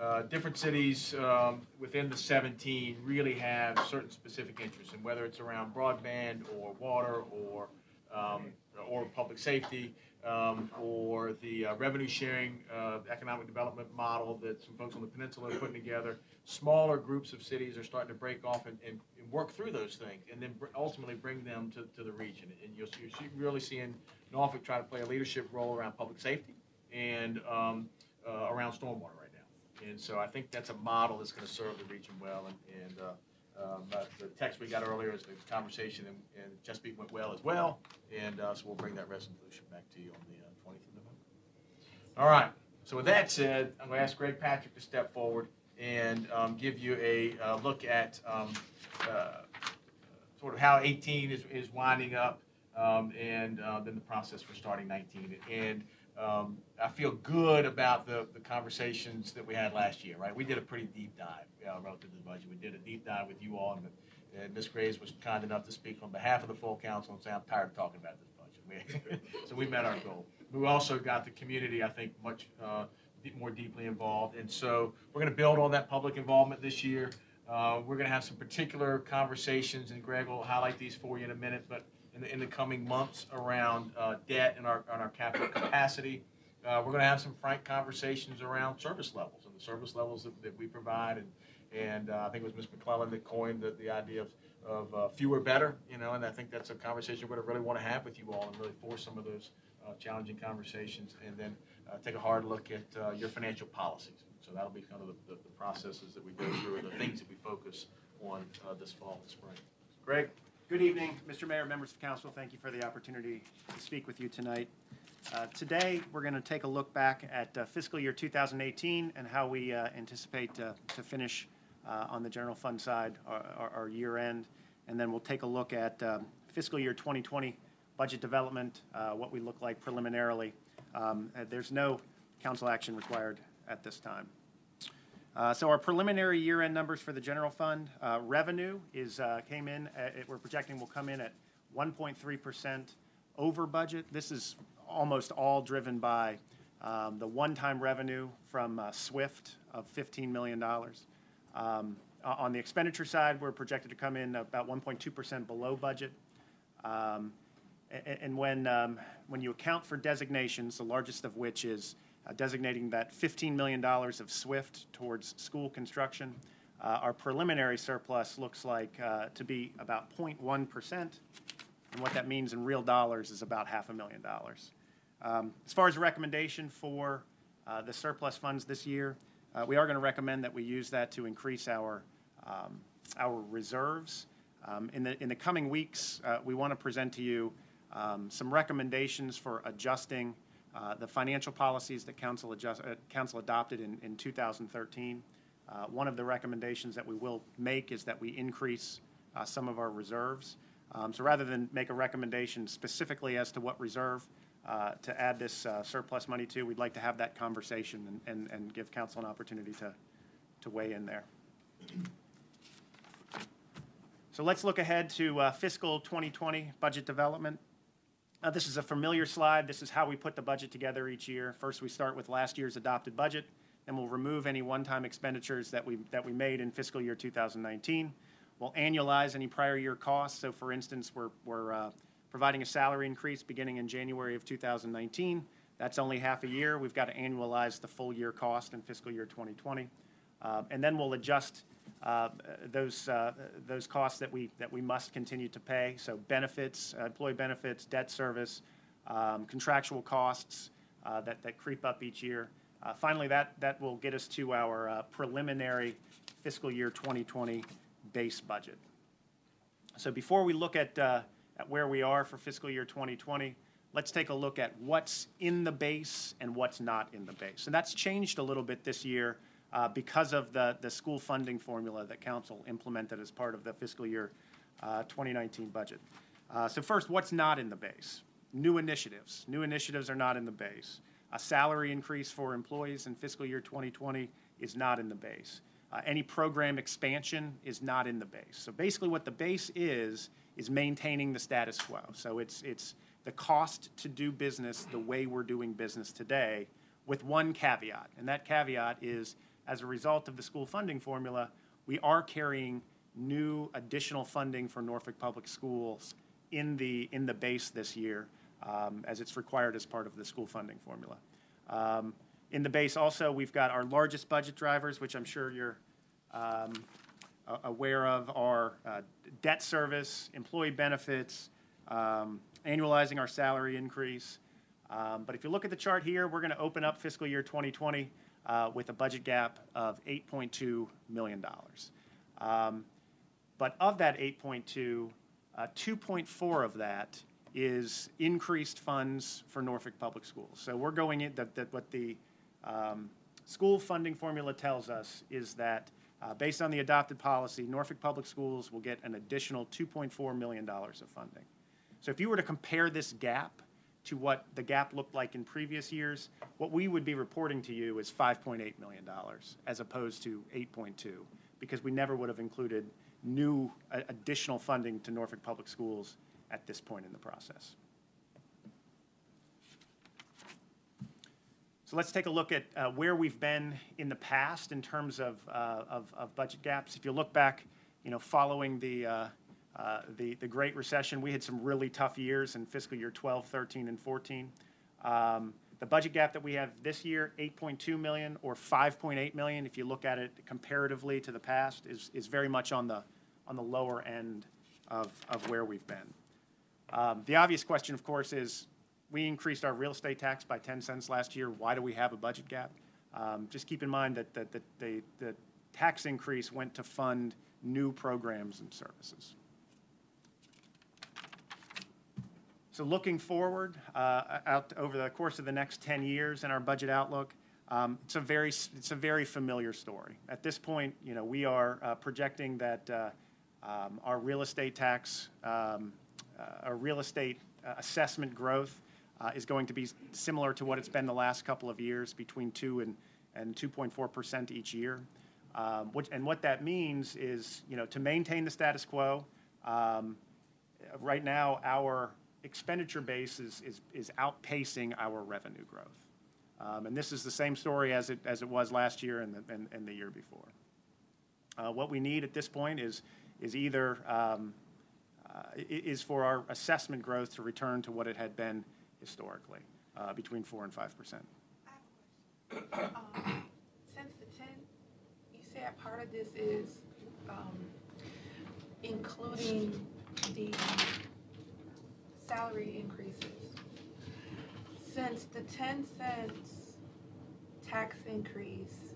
uh, different cities um, within the 17 really have certain specific interests, and whether it's around broadband or water or, um, or public safety, um, or the uh, revenue sharing, uh, economic development model that some folks on the peninsula are putting together. Smaller groups of cities are starting to break off and, and, and work through those things, and then br- ultimately bring them to, to the region. And you're, you're really seeing Norfolk try to play a leadership role around public safety and um, uh, around stormwater right now. And so I think that's a model that's going to serve the region well, and, and uh, um, but the text we got earlier is the conversation in, in Chesapeake went well as well, and uh, so we'll bring that resolution back to you on the uh, 20th of November. All right, so with that said, I'm going to ask Greg Patrick to step forward and um, give you a uh, look at um, uh, sort of how 18 is, is winding up, um, and uh, then the process for starting 19. And um, I feel good about the, the conversations that we had last year, right? We did a pretty deep dive uh, relative to the budget. We did a deep dive with you all, and, and Ms. Graves was kind enough to speak on behalf of the full council and say, I'm tired of talking about this budget. We- [LAUGHS] so we met our goal. We also got the community, I think, much uh, more deeply involved. And so we're going to build on that public involvement this year. Uh, We're going to have some particular conversations, and Greg will highlight these for you in a minute, but in the, in the coming months around uh, debt and our, and our capital capacity. Uh, We're going to have some frank conversations around service levels and the service levels that, that we provide. And, and uh, I think it was Ms. McClellan that coined the, the idea of, of uh, fewer better, you know, and I think that's a conversation we're going to really want to have with you all and really force some of those uh, challenging conversations and then uh, take a hard look at uh, your financial policies. So that'll be kind of the, the, the processes that we go through and the things that we focus on uh, this fall and spring. Greg? Good evening, Mr. Mayor, members of council. Thank you for the opportunity to speak with you tonight. Uh, Today, we're going to take a look back at uh, fiscal year 2018 and how we uh, anticipate uh, to finish on the general fund side, our- our our year end. And then we'll take a look at um, fiscal year 2020 budget development, uh, what we look like preliminarily. Um, uh, There's no council action required at this time. Uh, So our preliminary year-end numbers for the general fund, uh, revenue is, uh, came in, at- we're projecting will come in at 1.3% over budget. This is almost all driven by um, the one-time revenue from uh, SWIFT of $15 million. O- On the expenditure side, we're projected to come in about 1.2% below budget. Um, And when, um, when you account for designations, the largest of which is uh, designating that $15 million of SWIFT towards school construction, uh, our preliminary surplus looks like uh, to be about 0.1%. And what that means in real dollars is about half a million dollars. Um, As far as a recommendation for the surplus funds this year, uh, we are going to recommend that we use that to increase our, um, our reserves. Um, In the, in the coming weeks, uh, we want to present to you um, some recommendations for adjusting uh, the financial policies that council adjust, uh, council adopted in, in 2013. Uh, One of the recommendations that we will make is that we increase uh, some of our reserves. Um, So rather than make a recommendation specifically as to what reserve uh, to add this uh, surplus money to, we'd like to have that conversation and- and, and give council an opportunity to, to weigh in there. So let's look ahead to uh, fiscal 2020 budget development. Uh, This is a familiar slide. This is how we put the budget together each year. First, we start with last year's adopted budget, then we'll remove any one-time expenditures that we, that we made in fiscal year 2019. We'll annualize any prior year costs. So for instance, we're, we're uh, providing a salary increase beginning in January of 2019. That's only half a year. We've got to annualize the full year cost in fiscal year 2020. Uh, And then we'll adjust uh, those, uh, those costs that we, that we must continue to pay. So benefits, uh, employee benefits, debt service, um, contractual costs uh, that, that creep up each year. Uh, Finally, that, that will get us to our preliminary fiscal year 2020 base budget. So before we look at, at where we are for fiscal year 2020, let's take a look at what's in the base and what's not in the base. And that's changed a little bit this year uh, because of the, the school funding formula that council implemented as part of the fiscal year uh, 2019 budget. Uh, So first, what's not in the base? New initiatives. New initiatives are not in the base. A salary increase for employees in fiscal year 2020 is not in the base. Uh, Any program expansion is not in the base. So basically, what the base is, is maintaining the status quo. So it's, it's the cost to do business the way we're doing business today, with one caveat. And that caveat is, as a result of the school funding formula, we are carrying new additional funding for Norfolk Public Schools in the, in the base this year, um, as it's required as part of the school funding formula. Um, In the base also, we've got our largest budget drivers, which I'm sure you're um, aware of, are uh, debt service, employee benefits, um, annualizing our salary increase. Um, But if you look at the chart here, we're going to open up fiscal year 2020 uh, with a budget gap of $8.2 million. Um, But of that 8.2, uh, 2.4 of that is increased funds for Norfolk Public Schools. So we're going in, that, that what the um, school funding formula tells us is that uh, based on the adopted policy, Norfolk Public Schools will get an additional $2.4 million of funding. So if you were to compare this gap to what the gap looked like in previous years, what we would be reporting to you is $5.8 million as opposed to 8.2, because we never would have included new uh, additional funding to Norfolk Public Schools at this point in the process. Let's take a look at uh, where we've been in the past in terms of, uh, of, of budget gaps. If you look back, you know, following the, uh, uh, the, the Great Recession, we had some really tough years in fiscal year 12, 13, and 14. Um, the budget gap that we have this year, 8.2 million or 5.8 million, if you look at it comparatively to the past, is, is very much on the, on the lower end of, of where we've been. Um, the obvious question, of course, is we increased our real estate tax by 10 cents last year. Why do we have a budget gap? Um, just keep in mind that, that, that the, the tax increase went to fund new programs and services. So looking forward, uh, out over the course of the next 10 years in our budget outlook, um, it's a very it's a very familiar story. At this point, you know, we are uh, projecting that uh, um, our real estate tax, um, uh, our real estate uh, assessment growth uh, is going to be similar to what it's been the last couple of years, between two and and 2.4 percent each year. Um, which, and what that means is, you know, to maintain the status quo. Um, right now, our expenditure base is, is, is outpacing our revenue growth. Um, and this is the same story as it, as it was last year and the, and, and the year before. Uh, what we need at this point is, is either um, uh, is for our assessment growth to return to what it had been historically, uh, between four and five percent. Um, Since the ten, you said part of this is, um, including the salary increases. Since the ten cents tax increase,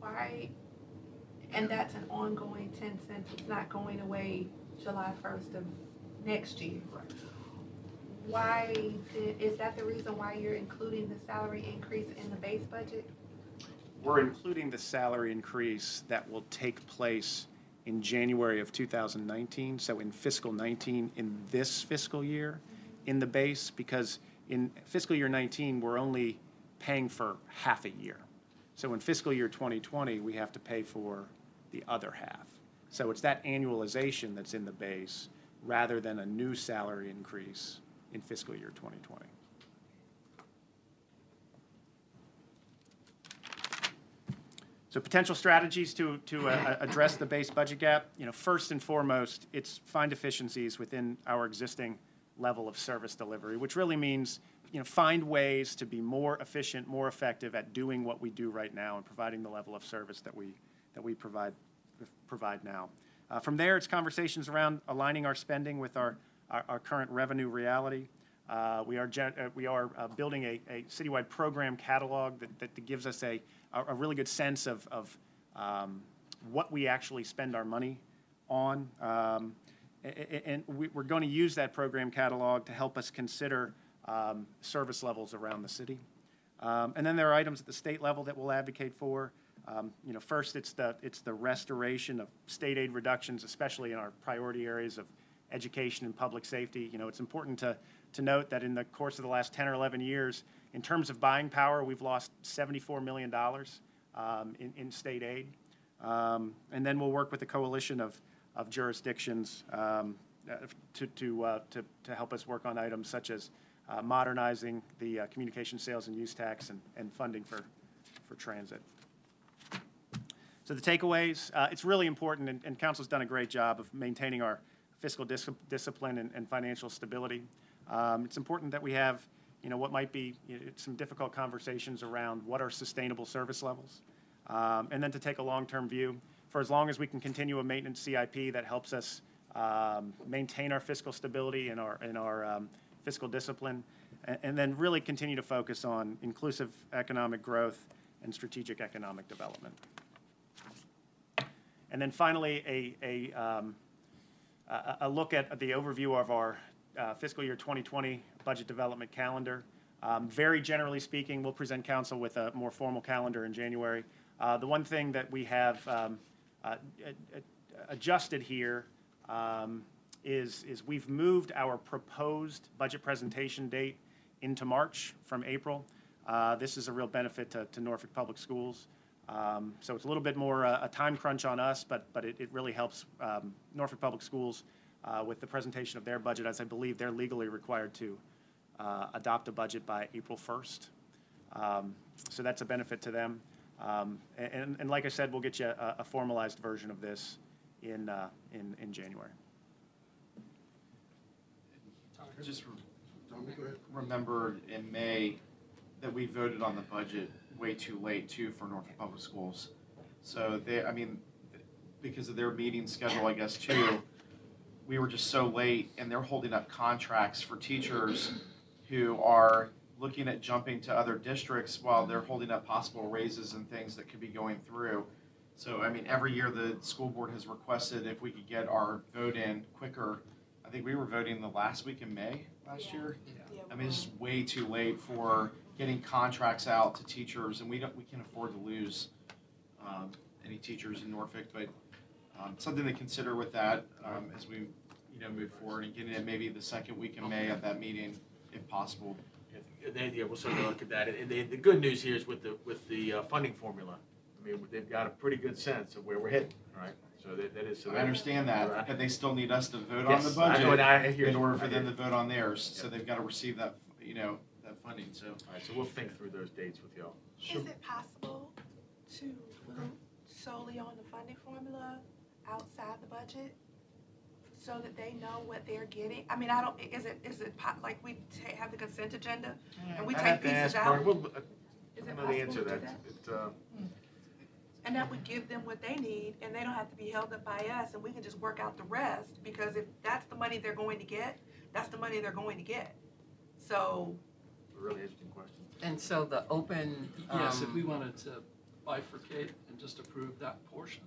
why, and that's an ongoing ten cents, it's not going away July first of next year. Why, is that the reason why you're including the salary increase in the base budget? We're including the salary increase that will take place in January of 2019, so in fiscal 19, in this fiscal year, in the base, because in fiscal year 19, we're only paying for half a year. So in fiscal year 2020, we have to pay for the other half. So it's that annualization that's in the base, rather than a new salary increase in fiscal year 2020. So potential strategies to, to uh, address the base budget gap, you know, first and foremost, it's find efficiencies within our existing level of service delivery, which really means, you know, find ways to be more efficient, more effective at doing what we do right now and providing the level of service that we, that we provide, provide now. Uh, from there, it's conversations around aligning our spending with our, our, our current revenue reality. Uh, we are, gen- uh, we are uh, building a, a citywide program catalog that, that gives us a, a, really good sense of, of um, what we actually spend our money on. Um, and we, we're going to use that program catalog to help us consider um, service levels around the city. Um, and then there are items at the state level that we'll advocate for. Um, you know, first, it's the, it's the restoration of state aid reductions, especially in our priority areas of education and public safety. You know, it's important to, to note that in the course of the last 10 or 11 years, in terms of buying power, we've lost $74 million um, in, in state aid. Um, and then we'll work with a coalition of, of jurisdictions um, uh, to, to, uh, to, to help us work on items such as uh, modernizing the uh, communication sales and use tax and, and funding for, for transit. So the takeaways, uh, it's really important, and, and council's done a great job of maintaining our fiscal dis- discipline and, and financial stability. Um, it's important that we have, you know, what might be you know, some difficult conversations around what are sustainable service levels, um, and then to take a long-term view. For as long as we can continue a maintenance CIP that helps us um, maintain our fiscal stability and our and our um, fiscal discipline, and, and then really continue to focus on inclusive economic growth and strategic economic development. And then finally, a, a, um, a, look at the overview of our uh, fiscal year 2020 budget development calendar. Um, Very generally speaking, we'll present council with a more formal calendar in January. Uh, The one thing that we have um, uh, adjusted here um, is, is we've moved our proposed budget presentation date into March from April. This is a real benefit to Norfolk Public Schools. Um, So it's a little bit more uh, a time crunch on us, but, but it, it really helps um, Norfolk Public Schools uh, with the presentation of their budget, as I believe they're legally required to uh, adopt a budget by April 1st. Um, So that's a benefit to them. Um, And, and like I said, we'll get you a, a formalized version of this in, uh, in, in January. Just re- remember in May that we voted on the budget way too late too for Norfolk Public Schools. So they, I mean, because of their meeting schedule, I guess too, we were just so late and they're holding up contracts for teachers who are looking at jumping to other districts while they're holding up possible raises and things that could be going through. So, I mean, every year the school board has requested if we could get our vote in quicker. I think we were voting the last week in May last year. Yeah. I mean, it's way too late for getting contracts out to teachers, and we don't, we can't afford to lose um, any teachers in Norfolk, but um, something to consider with that um, as we, you know, move forward and getting it maybe the second week in May at that meeting, if possible. Yeah, yeah, we'll certainly look at that. And the, the good news here is with the, with the uh, funding formula, I mean, they've got a pretty good sense of where we're heading, right? So that, that is. so I understand that, but they still need us to vote on the Yes, I know, budget I hear in order for them to vote on theirs, so they've got to receive that, you know, that funding, so. All right, so we'll think through those dates with y'all. Is it possible to vote solely on the funding formula outside the budget? So that they know what they're getting? I mean, I don't, is it, is it po- like we ta- have the consent agenda? And we I'd take have to pieces ask out? Bernie. We'll- Is I it don't know the possible answer to to do that. that? It, uh, And that would give them what they need, and they don't have to be held up by us, and we can just work out the rest, because if that's the money they're going to get, that's the money they're going to get. So, a really interesting question. And so the open, Yes, if um, we wanted to bifurcate and just approve that portion,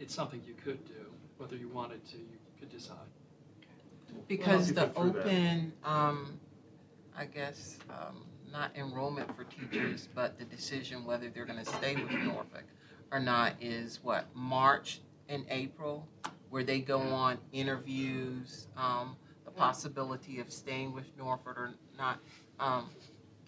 it's something you could do. Whether you wanted to, you could decide. because you the think through that. open, um, I guess, um, not enrollment for teachers, but the decision whether they're gonna stay with Norfolk or not is what, March and April? Where they go on interviews, um, the possibility of staying with Norfolk or not, um,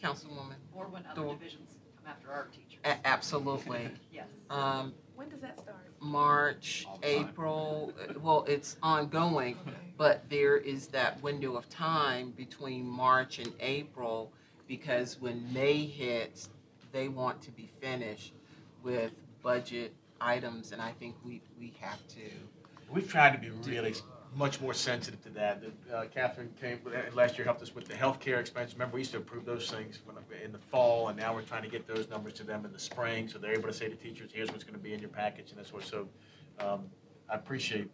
Councilwoman? Or when other Dor- divisions come after our teachers. A- absolutely. [LAUGHS] Yes. Um, when does that start? March, All the time. April, uh, well, it's ongoing, but there is that window of time between March and April because when May hits, they want to be finished with budget items, and I think we, we have to. We've tried to be really s- much more sensitive to that. Uh, Catherine came, last year helped us with the healthcare expense. Remember, we used to approve those things when- in the fall, and now we're trying to get those numbers to them in the spring, so they're able to say to teachers, here's what's gonna be in your package, and that's what, so, um, I appreciate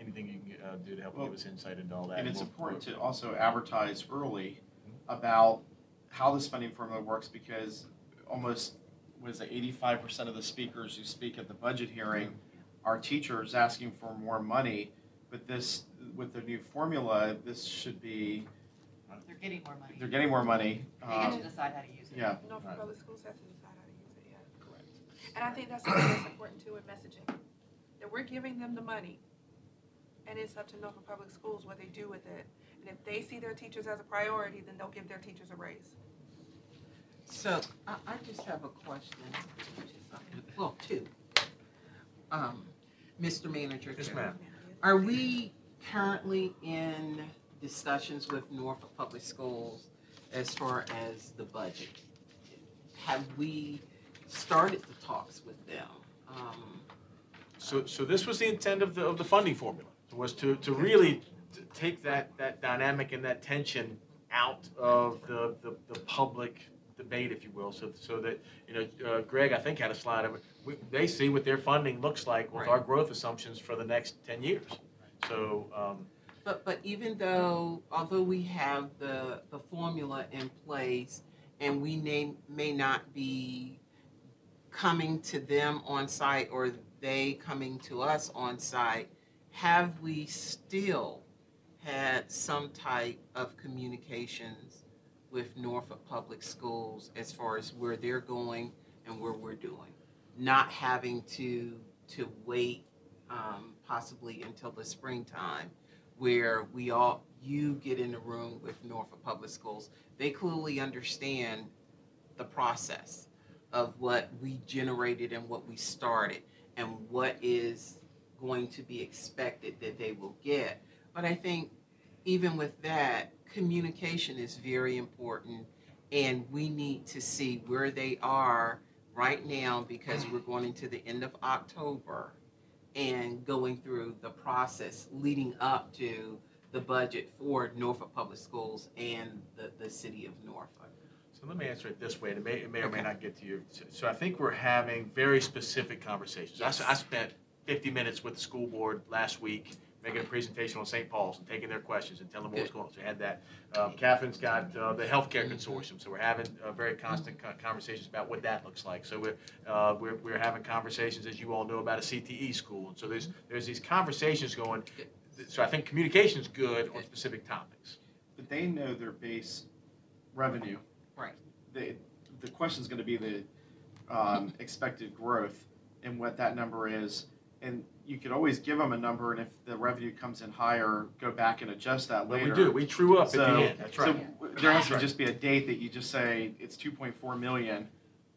anything you can, uh, do to help Well, give us insight into all that. And it's we'll- important to also advertise early about how this funding formula works because almost, what is it, eighty-five percent of the speakers who speak at the budget hearing are teachers asking for more money. But this, with the new formula, this should be, They're getting more money. they're getting more money. They um, get to decide how to use it. Yeah, Norfolk Right. Public Schools has to decide how to use it, yeah. Correct. And I think that's something that's important too in messaging, that we're giving them the money, and it's up to Norfolk Public Schools what they do with it. And if they see their teachers as a priority, then they'll give their teachers a raise. So, I, I just have a question. Well, two. Um, Mr. Manager. Yes, ma'am. Are we currently in discussions with Norfolk Public Schools as far as the budget? Have we started the talks with them? Um, So, so this was the intent of the, of the funding formula, was to, to really take that, that dynamic and that tension out of the, the, the public debate, if you will, so, so that, you know, uh, Greg, I think had a slide of it. We, they see what their funding looks like with our growth assumptions for the next ten years. So, um, But, but even though, although we have the, the formula in place and we may, may not be coming to them on site or they coming to us on site, have we still had some type of communications with Norfolk Public Schools as far as where they're going and where we're doing? Not having to, to wait um, possibly until the springtime where we all, you get in the room with Norfolk Public Schools. They clearly understand the process of what we generated and what we started and what is going to be expected that they will get. But I think even with that, communication is very important and we need to see where they are right now because we're going into the end of October and going through the process leading up to the budget for Norfolk Public Schools and the, the city of Norfolk. So let me answer it this way, and it may, it may or may not get to you. So- So I think we're having very specific conversations. I spent fifty minutes with the school board last week, making a presentation on St. Paul's and taking their questions and telling them what was going on. So we had that. Um, Catherine's got, uh, the healthcare consortium, so we're having, uh, very constant co- conversations about what that looks like. So we're, uh, we're, we're having conversations, as you all know, about a CTE school. And so there's, there's these conversations going. So I think communication's good on specific topics. But they know their base revenue. Right. The, the is gonna be the, um, expected growth and what that number is. And you could always give them a number, and if the revenue comes in higher, go back and adjust that But later. we do, we true up at the So- end, that's right. So w- there has to Right. just be a date that you just say, it's two point four million,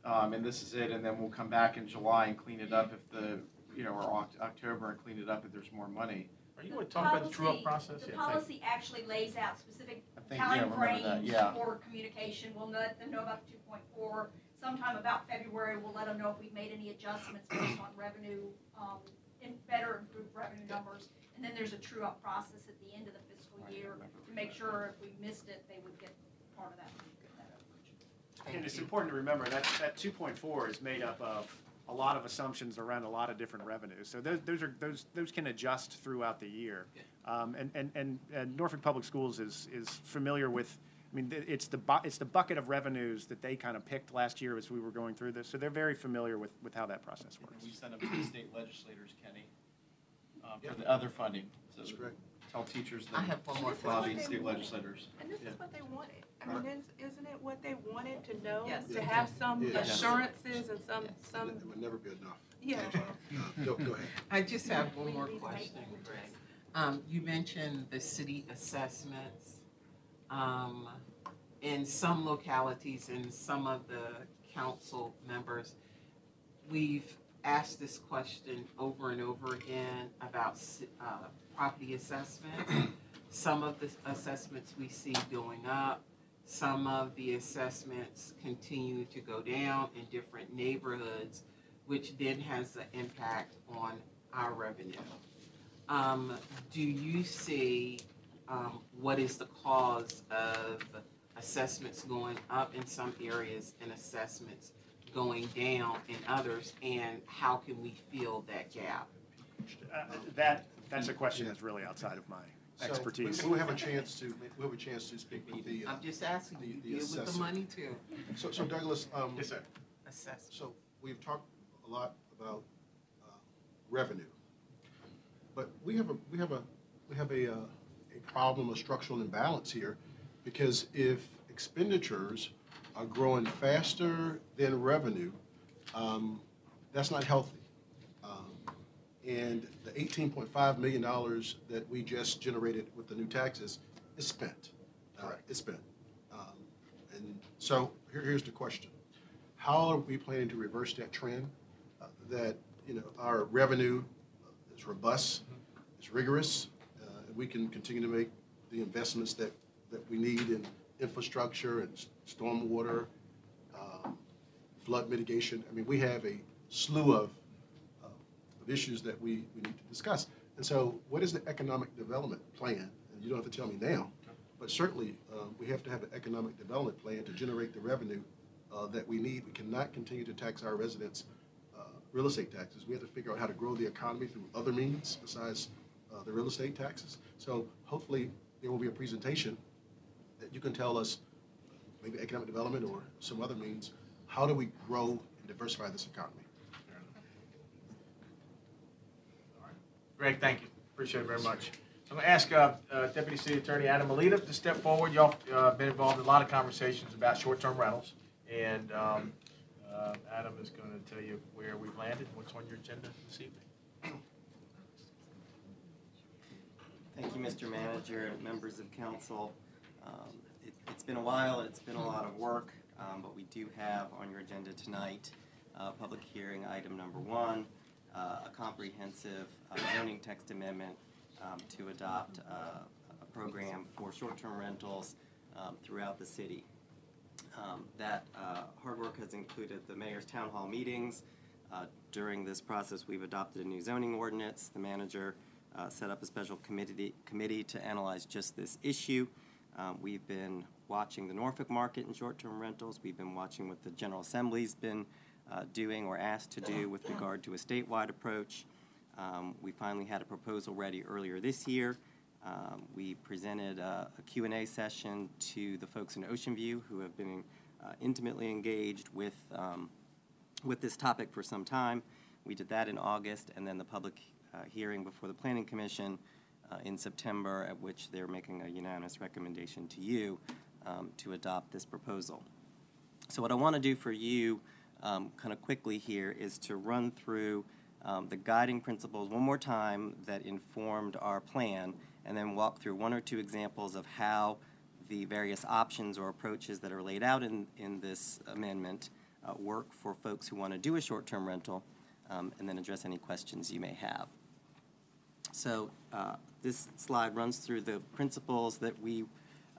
um, and this is it, and then we'll come back in July and clean it up if the, you know, or Oct- October and clean it up if there's more money. Are you going to talk about the true up process? The Yeah, thank you. policy actually lays out specific I think, yeah, time remember that, frames yeah. for communication. We'll let them know about the two point four. Sometime about February, we'll let them know if we've made any adjustments based on revenue, um, in better improved revenue numbers. And then there's a true up process at the end of the fiscal year to make sure if we missed it, they would get part of that. that overage. And it's important to remember that, that two point four is made up of a lot of assumptions around a lot of different revenues. So those, those are, those, those can adjust throughout the year. Um, and, and, and, and Norfolk Public Schools is, is familiar with, I mean, it's the bu, it's the bucket of revenues that they kind of picked last year as we were going through this. So they're very familiar with, with how that process works. We send them to the state legislators, Kenny, um, for the other funding. So That's correct. Tell teachers that. I have one more This is what lobby they state wanted. legislators. And this Yeah. is what they wanted. I mean, is- isn't it what they wanted to know? Yes. To have some Yeah. assurances and some, some, It would never be enough. yeah. Uh, Go, go ahead. I just have one more We need to make question. Greg. Um, you mentioned the city assessments. Um, in some localities and some of the council members, we've asked this question over and over again about, uh, property assessment. [CLEARS THROAT] Some of the assessments we see going up, some of the assessments continue to go down in different neighborhoods, which then has an impact on our revenue. Um, do you see, um, what is the cause of assessments going up in some areas and assessments going down in others? And how can we fill that gap? Uh, That, that's a question that's really outside of my So, expertise. we- We'll have a chance to, we'll have a chance to speak with the, uh, I'm just asking, the- you the deal with the assessor. money too, so, so Douglas, um, Yes, sir. assessment. So we've talked a lot about uh, revenue. But we have a, we have a, we have a, uh, a problem, a structural imbalance here. Because if expenditures are growing faster than revenue, um, that's not healthy. Um, And the eighteen point five million dollars that we just generated with the new taxes is spent. Uh, It's spent. Um, And so here, here's the question. How are we planning to reverse that trend? uh, That, you know, our revenue is robust, is rigorous, uh, and we can continue to make the investments that, that we need in infrastructure and stormwater, um, flood mitigation. I mean, we have a slew of, uh, of issues that we, we need to discuss. And so what is the economic development plan? And you don't have to tell me now, but certainly, uh, we have to have an economic development plan to generate the revenue uh, that we need. We cannot continue to tax our residents uh, real estate taxes. We have to figure out how to grow the economy through other means besides uh, the real estate taxes. So hopefully, there will be a presentation that you can tell us, maybe economic development or some other means, how do we grow and diversify this economy? Greg, thank you. Appreciate it very much. I'm going to ask uh, uh, Deputy City Attorney Adam Melita to step forward. Y'all uh, been involved in a lot of conversations about short-term rentals, and um, uh, Adam is going to tell you where we've landed, and what's on your agenda this evening. Thank you, Mr. Manager and members of council. Um, it- It's been a while, it's been a lot of work, um, but we do have on your agenda tonight, uh, public hearing item number one, uh, a comprehensive uh, zoning text amendment um, to adopt uh, a program for short-term rentals um, throughout the city. Um, That uh, hard work has included the mayor's town hall meetings. Uh, During this process, we've adopted a new zoning ordinance. The manager set up a special committee, committee to analyze just this issue. Um, We've been watching the Norfolk market in short-term rentals. We've been watching what the General Assembly's been uh, doing or asked to do with regard to a statewide approach. Um, We finally had a proposal ready earlier this year. Um, We presented a a Q and A session to the folks in Ocean View who have been uh, intimately engaged with, um, with this topic for some time. We did that in August, and then the public uh, hearing before the Planning Commission uh, in September, at which they're making a unanimous recommendation to you um, to adopt this proposal. So what I want to do for you, um, kind of quickly here, is to run through um, the guiding principles one more time that informed our plan, and then walk through one or two examples of how the various options or approaches that are laid out in, in this amendment uh, work for folks who want to do a short-term rental, um, and then address any questions you may have. So uh, this slide runs through the principles that we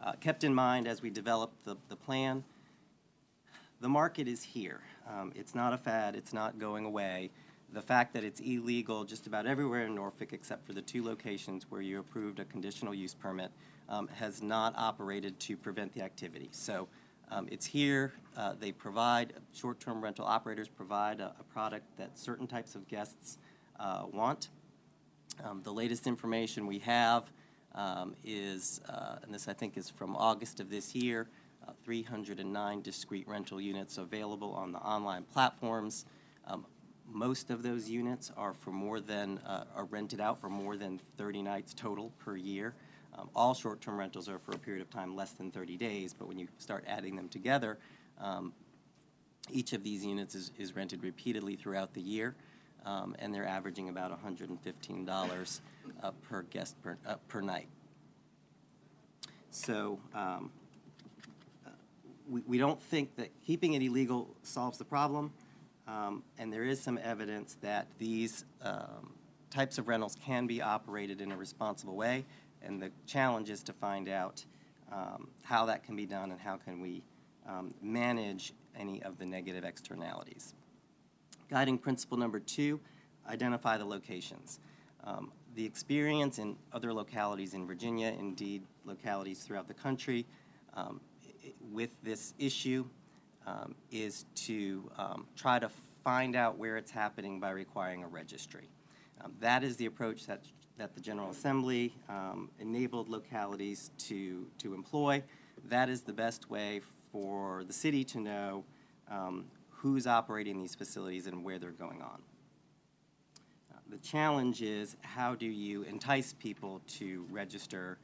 uh, kept in mind as we developed the, the plan. The market is here. Um, It's not a fad, it's not going away. The fact that it's illegal just about everywhere in Norfolk except for the two locations where you approved a conditional use permit um, has not operated to prevent the activity. So um, it's here, uh, they provide, short-term rental operators provide a, a product that certain types of guests uh, want. Um, The latest information we have um, is, uh, and this I think is from August of this year, uh, 309 discrete rental units available on the online platforms. Um, Most of those units are for more than, uh, are rented out for more than 30 nights total per year. Um, All short-term rentals are for a period of time less than 30 days, but when you start adding them together, um, each of these units is, is rented repeatedly throughout the year, um, and they're averaging about $115 uh, per guest per, uh, per night. So um, we, we don't think that keeping it illegal solves the problem, um, and there is some evidence that these um, types of rentals can be operated in a responsible way, and the challenge is to find out um, how that can be done and how can we um, manage any of the negative externalities. Guiding principle number two, identify the locations. Um, the experience in other localities in Virginia, indeed localities throughout the country, um, with this issue um, is to um, try to find out where it's happening by requiring a registry. Um, that is the approach that, that the General Assembly um, enabled localities to, to employ. That is the best way for the city to know who's operating these facilities and where they're going on. Uh, The challenge is how do you entice people to register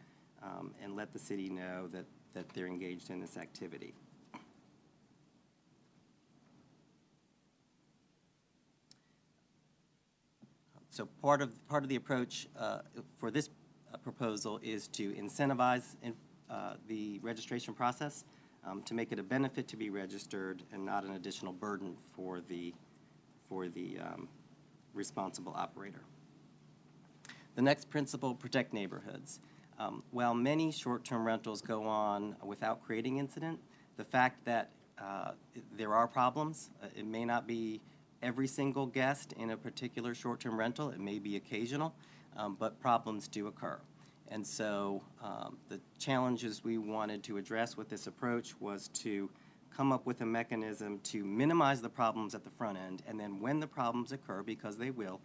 um, and let the city know that, that they're engaged in this activity? So part of, part of the approach uh, for this uh, proposal is to incentivize in- uh, the registration process, um, to make it a benefit to be registered and not an additional burden for the, for the um, responsible operator. The next principle, protect neighborhoods. Um, While many short-term rentals go on without creating incident, the fact that uh, there are problems, uh, it may not be every single guest in a particular short-term rental, it may be occasional, um, but problems do occur. And so um, the challenges we wanted to address with this approach was to come up with a mechanism to minimize the problems at the front end, and then when the problems occur, because they will,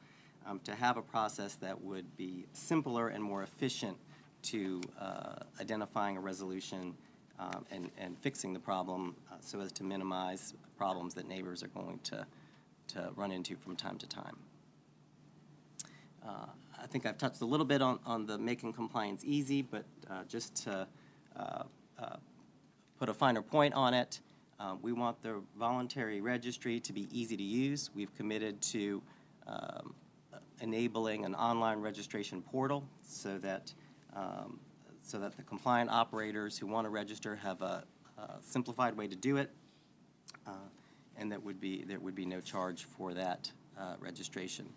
um, to have a process that would be simpler and more efficient to uh, identifying a resolution um, and, and fixing the problem uh, so as to minimize problems that neighbors are going to, to run into from time to time. Uh, I think I've touched a little bit on, on the making compliance easy, but uh, just to uh, uh, put a finer point on it, uh, we want the voluntary registry to be easy to use. We've committed to um, enabling an online registration portal so that um, so that the compliant operators who want to register have a, a simplified way to do it, uh, and that would be there would be no charge for that uh, registration.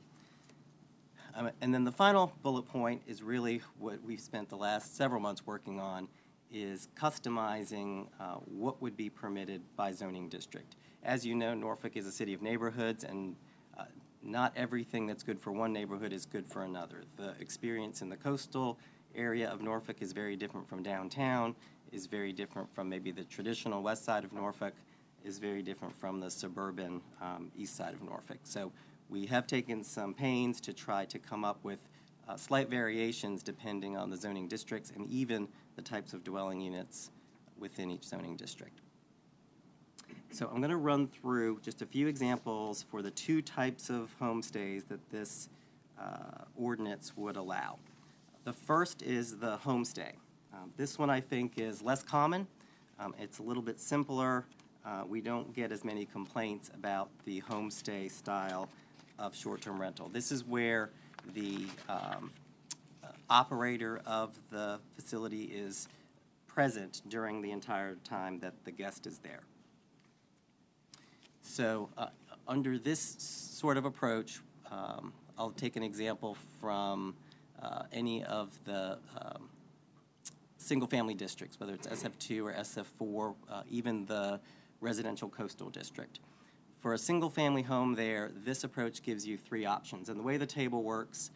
Um, and then the final bullet point is really what we've spent the last several months working on is customizing uh, what would be permitted by zoning district. As you know, Norfolk is a city of neighborhoods, and uh, not everything that's good for one neighborhood is good for another. The experience in the coastal area of Norfolk is very different from downtown, is very different from maybe the traditional west side of Norfolk, is very different from the suburban um, east side of Norfolk. So we have taken some pains to try to come up with uh, slight variations depending on the zoning districts and even the types of dwelling units within each zoning district. So I'm going to run through just a few examples for the two types of homestays that this uh, ordinance would allow. The first is the homestay. Um, this one I think is less common. Um, it's a little bit simpler. Uh, we don't get as many complaints about the homestay style of short-term rental. This is where the um, operator of the facility is present during the entire time that the guest is there. So, uh, under this sort of approach, um, I'll take an example from uh, any of the um, single-family districts, whether it's SF2 or SF4, uh, even the residential coastal district. For a single-family home there, this approach gives you three options. And the way the table works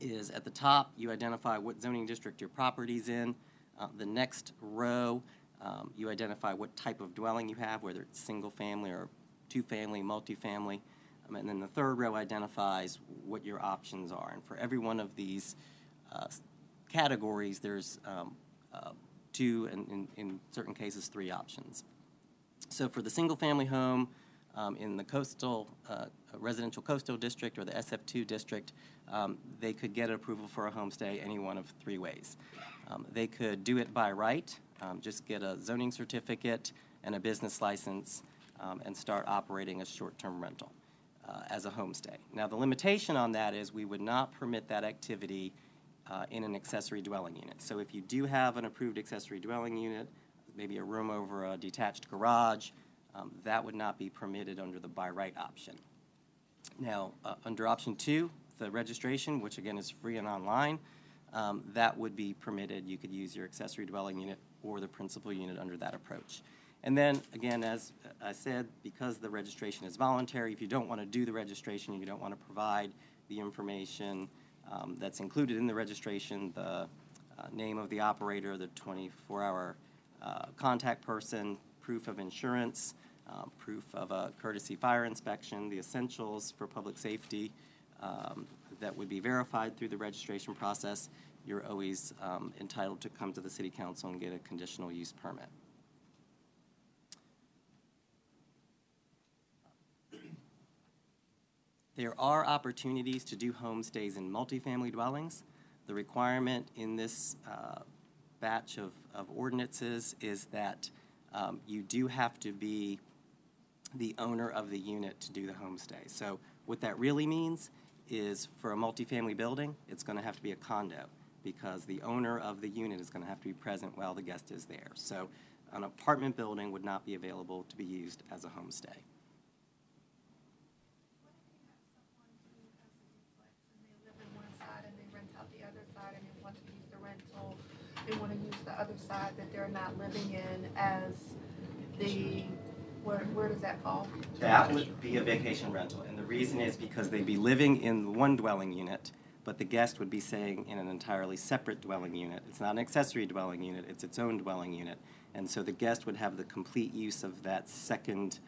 is at the top, you identify what zoning district your property's in. Uh, the next row, um, you identify what type of dwelling you have, whether it's single-family or two-family, multifamily. Um, and then the third row identifies what your options are. And for every one of these uh, categories, there's um, uh, two, and in, in certain cases, three options. So for the single-family home um, in the coastal, uh, residential coastal district or the SF2 district, um, they could get approval for a homestay any one of three ways. Um, they could do it by right, um, just get a zoning certificate and a business license um, and start operating a short-term rental uh, as a homestay. Now, the limitation on that is we would not permit that activity uh, in an accessory dwelling unit. So if you do have an approved accessory dwelling unit, maybe a room over a detached garage, um, that would not be permitted under the by right option. Now, uh, under option two, the registration, which again is free and online, um, that would be permitted. You could use your accessory dwelling unit or the principal unit under that approach. And then, again, as I said, because the registration is voluntary, if you don't want to do the registration, you don't want to provide the information um, that's included in the registration, the uh, name of the operator, the 24-hour uh, contact person, proof of insurance, um, proof of a courtesy fire inspection, the essentials for public safety um, that would be verified through the registration process, you're always um, entitled to come to the city council and get a conditional use permit. There are opportunities to do homestays in multifamily dwellings. The requirement in this uh, batch of, of ordinances is that um, you do have to be the owner of the unit to do the homestay. So what that really means is for a multifamily building, it's going to have to be a condo because the owner of the unit is going to have to be present while the guest is there. So an apartment building would not be available to be used as a homestay. They live in one side and they rent out the other side and they want to use the rental, they want to use the other side that they're not living in as the, where, where does that fall? That would be a vacation rental, and the reason is because they'd be living in one dwelling unit, but the guest would be staying in an entirely separate dwelling unit. It's not an accessory dwelling unit, it's its own dwelling unit. And so the guest would have the complete use of that second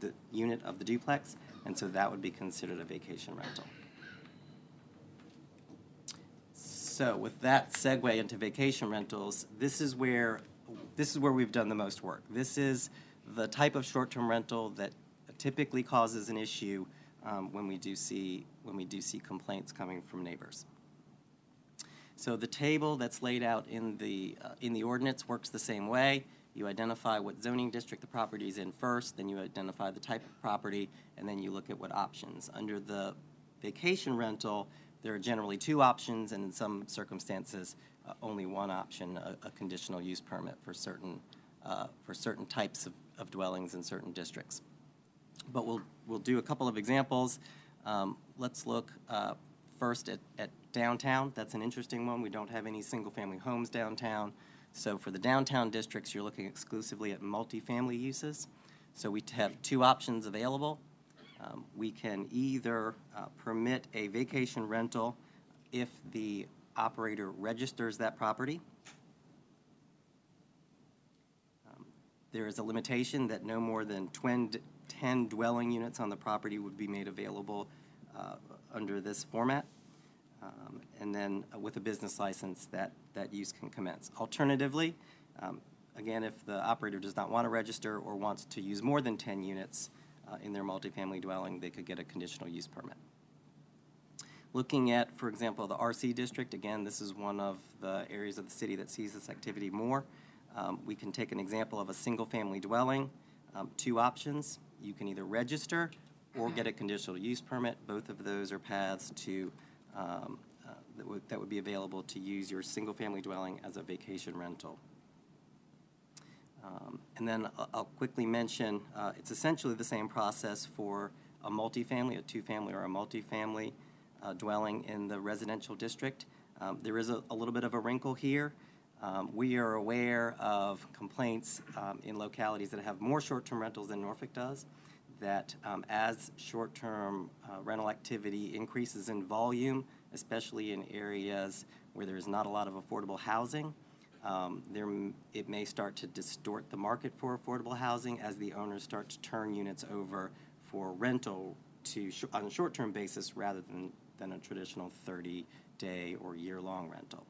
the unit of the duplex, and so that would be considered a vacation rental. So with that segue into vacation rentals, this is where this is where we've done the most work. This is the type of short-term rental that typically causes an issue um, when we do see, when we do see complaints coming from neighbors. So the table that's laid out in the, uh, in the ordinance works the same way. You identify what zoning district the property is in first, then you identify the type of property, and then you look at what options. Under the vacation rental, there are generally two options, and in some circumstances, uh, only one option, a, a conditional use permit for certain, uh, for certain types of, of dwellings in certain districts. But we'll, we'll do a couple of examples. Um, let's look uh, first at, at downtown. That's an interesting one. We don't have any single-family homes downtown. So for the downtown districts, you're looking exclusively at multifamily uses. So we have two options available. Um, we can either uh, permit a vacation rental if the operator registers that property. Um, There is a limitation that no more than 10 dwelling units on the property would be made available uh, under this format. Um, And then uh, with a business license, that, that use can commence. Alternatively, um, again, if the operator does not want to register or wants to use more than 10 units uh, in their multifamily dwelling, they could get a conditional use permit. Looking at, for example, the RC district, again, this is one of the areas of the city that sees this activity more. Um, We can take an example of a single-family dwelling, um, two options. You can either register or get a conditional use permit. Both of those are paths to, um, uh, that that would be available to use your single-family dwelling as a vacation rental. Um, And then I'll quickly mention, uh, it's essentially the same process for a multifamily, a two-family or a multifamily uh, dwelling in the residential district. Um, There is a a little bit of a wrinkle here. Um, We are aware of complaints um, in localities that have more short-term rentals than Norfolk does, that um, as short-term uh, rental activity increases in volume, especially in areas where there is not a lot of affordable housing, um, there, it may start to distort the market for affordable housing as the owners start to turn units over for rental to, sh- on a short-term basis rather than, than a traditional 30-day or year-long rental.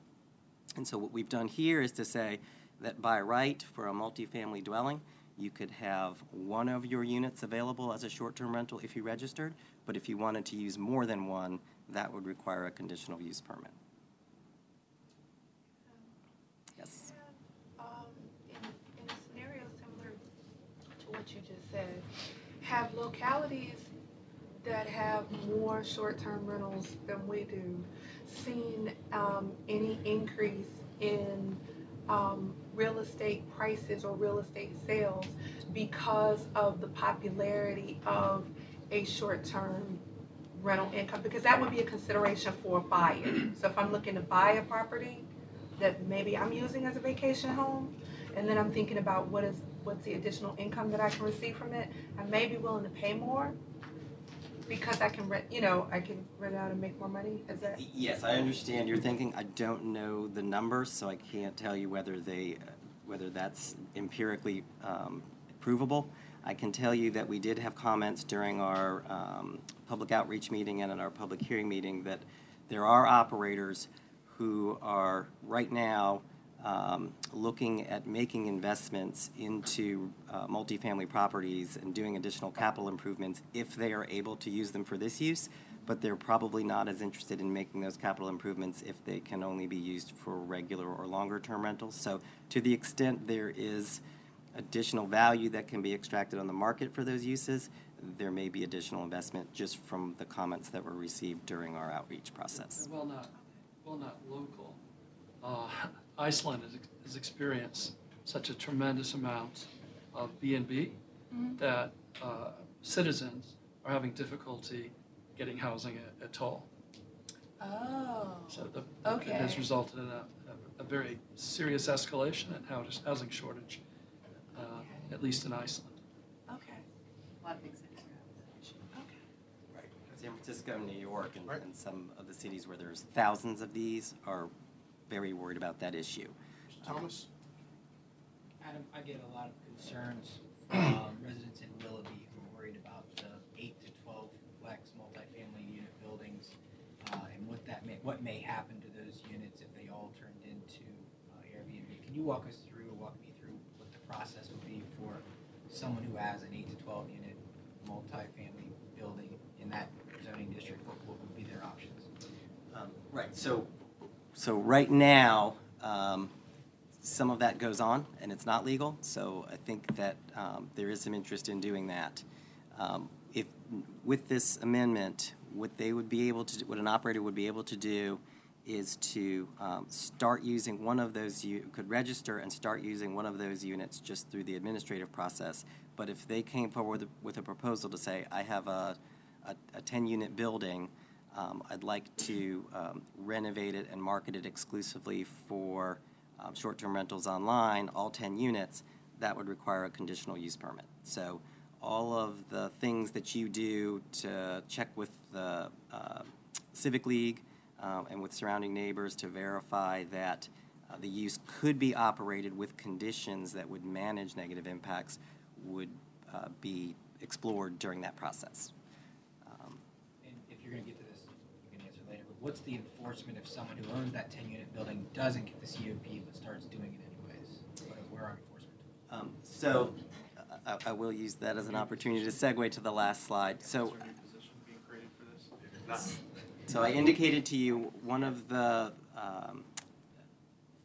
And so what we've done here is to say that by right, for a multifamily dwelling, you could have one of your units available as a short-term rental if you registered, but if you wanted to use more than one, that would require a conditional use permit. Yes. Um, in, in a scenario similar to what you just said, have localities that have more short-term rentals than we do seen, um, any increase in, um, real estate prices or real estate sales because of the popularity of a short-term rental income? Because that would be a consideration for a buyer. So if I'm looking to buy a property, that maybe I'm using as a vacation home, and then I'm thinking about what is, what's the additional income that I can receive from it, I may be willing to pay more because I can rent, you know, I can rent out and make more money, is that? Yes, I understand your thinking. I don't know the numbers, so I can't tell you whether they, whether that's empirically um, provable. I can tell you that we did have comments during our um, public outreach meeting and at our public hearing meeting that there are operators who are right now um, looking at making investments into uh, multifamily properties and doing additional capital improvements if they are able to use them for this use, but they're probably not as interested in making those capital improvements if they can only be used for regular or longer-term rentals. So to the extent there is additional value that can be extracted on the market for those uses, there may be additional investment just from the comments that were received during our outreach process. Well, not, well, not local. Uh, Iceland has, has experienced such a tremendous amount of B and B Mhm. that uh, citizens are having difficulty getting housing at, at all. Oh. So the, Okay. it has resulted in a, a, a very serious escalation in housing, housing shortage, uh, at least in Iceland. Okay. A lot of big cities are having that issue. San Francisco, New York, and, and some of the cities where there's thousands of these are very worried about that issue. Thomas? Adam, I get a lot of concerns from residents in Willoughby who are worried about the 8 to 12 flex multifamily unit buildings uh, and what that may, what may happen to those units if they all turned into uh, Airbnb. Can you walk us through, walk me through what the process would be for someone who has an 8 to 12 unit multifamily building in that zoning district? What, what would be their options? Um, right. So so right now, um, some of that goes on, and it's not legal, so I think that um, there is some interest in doing that. Um, If, with this amendment, what they would be able to, do- what an operator would be able to do is to um, start using one of those, u- could register and start using one of those units just through the administrative process. But if they came forward with a- proposal to say, I have a, a- a 10-unit building, um, I'd like to um, renovate it and market it exclusively for um, short-term rentals online, all 10 units, that would require a conditional use permit. So all of the things that you do to check with the uh, Civic League um, and with surrounding neighbors to verify that uh, the use could be operated with conditions that would manage negative impacts would uh, be explored during that process. Um, And if you're gonna get to this, you can answer later, but what's the enforcement if someone who owns that ten-unit building doesn't get the COP but starts doing it anyways? What- Where our enforcement? Um, So I- I will use that as an opportunity to segue to the last slide. So Is there a new position being created for this? So I indicated to you one of the um,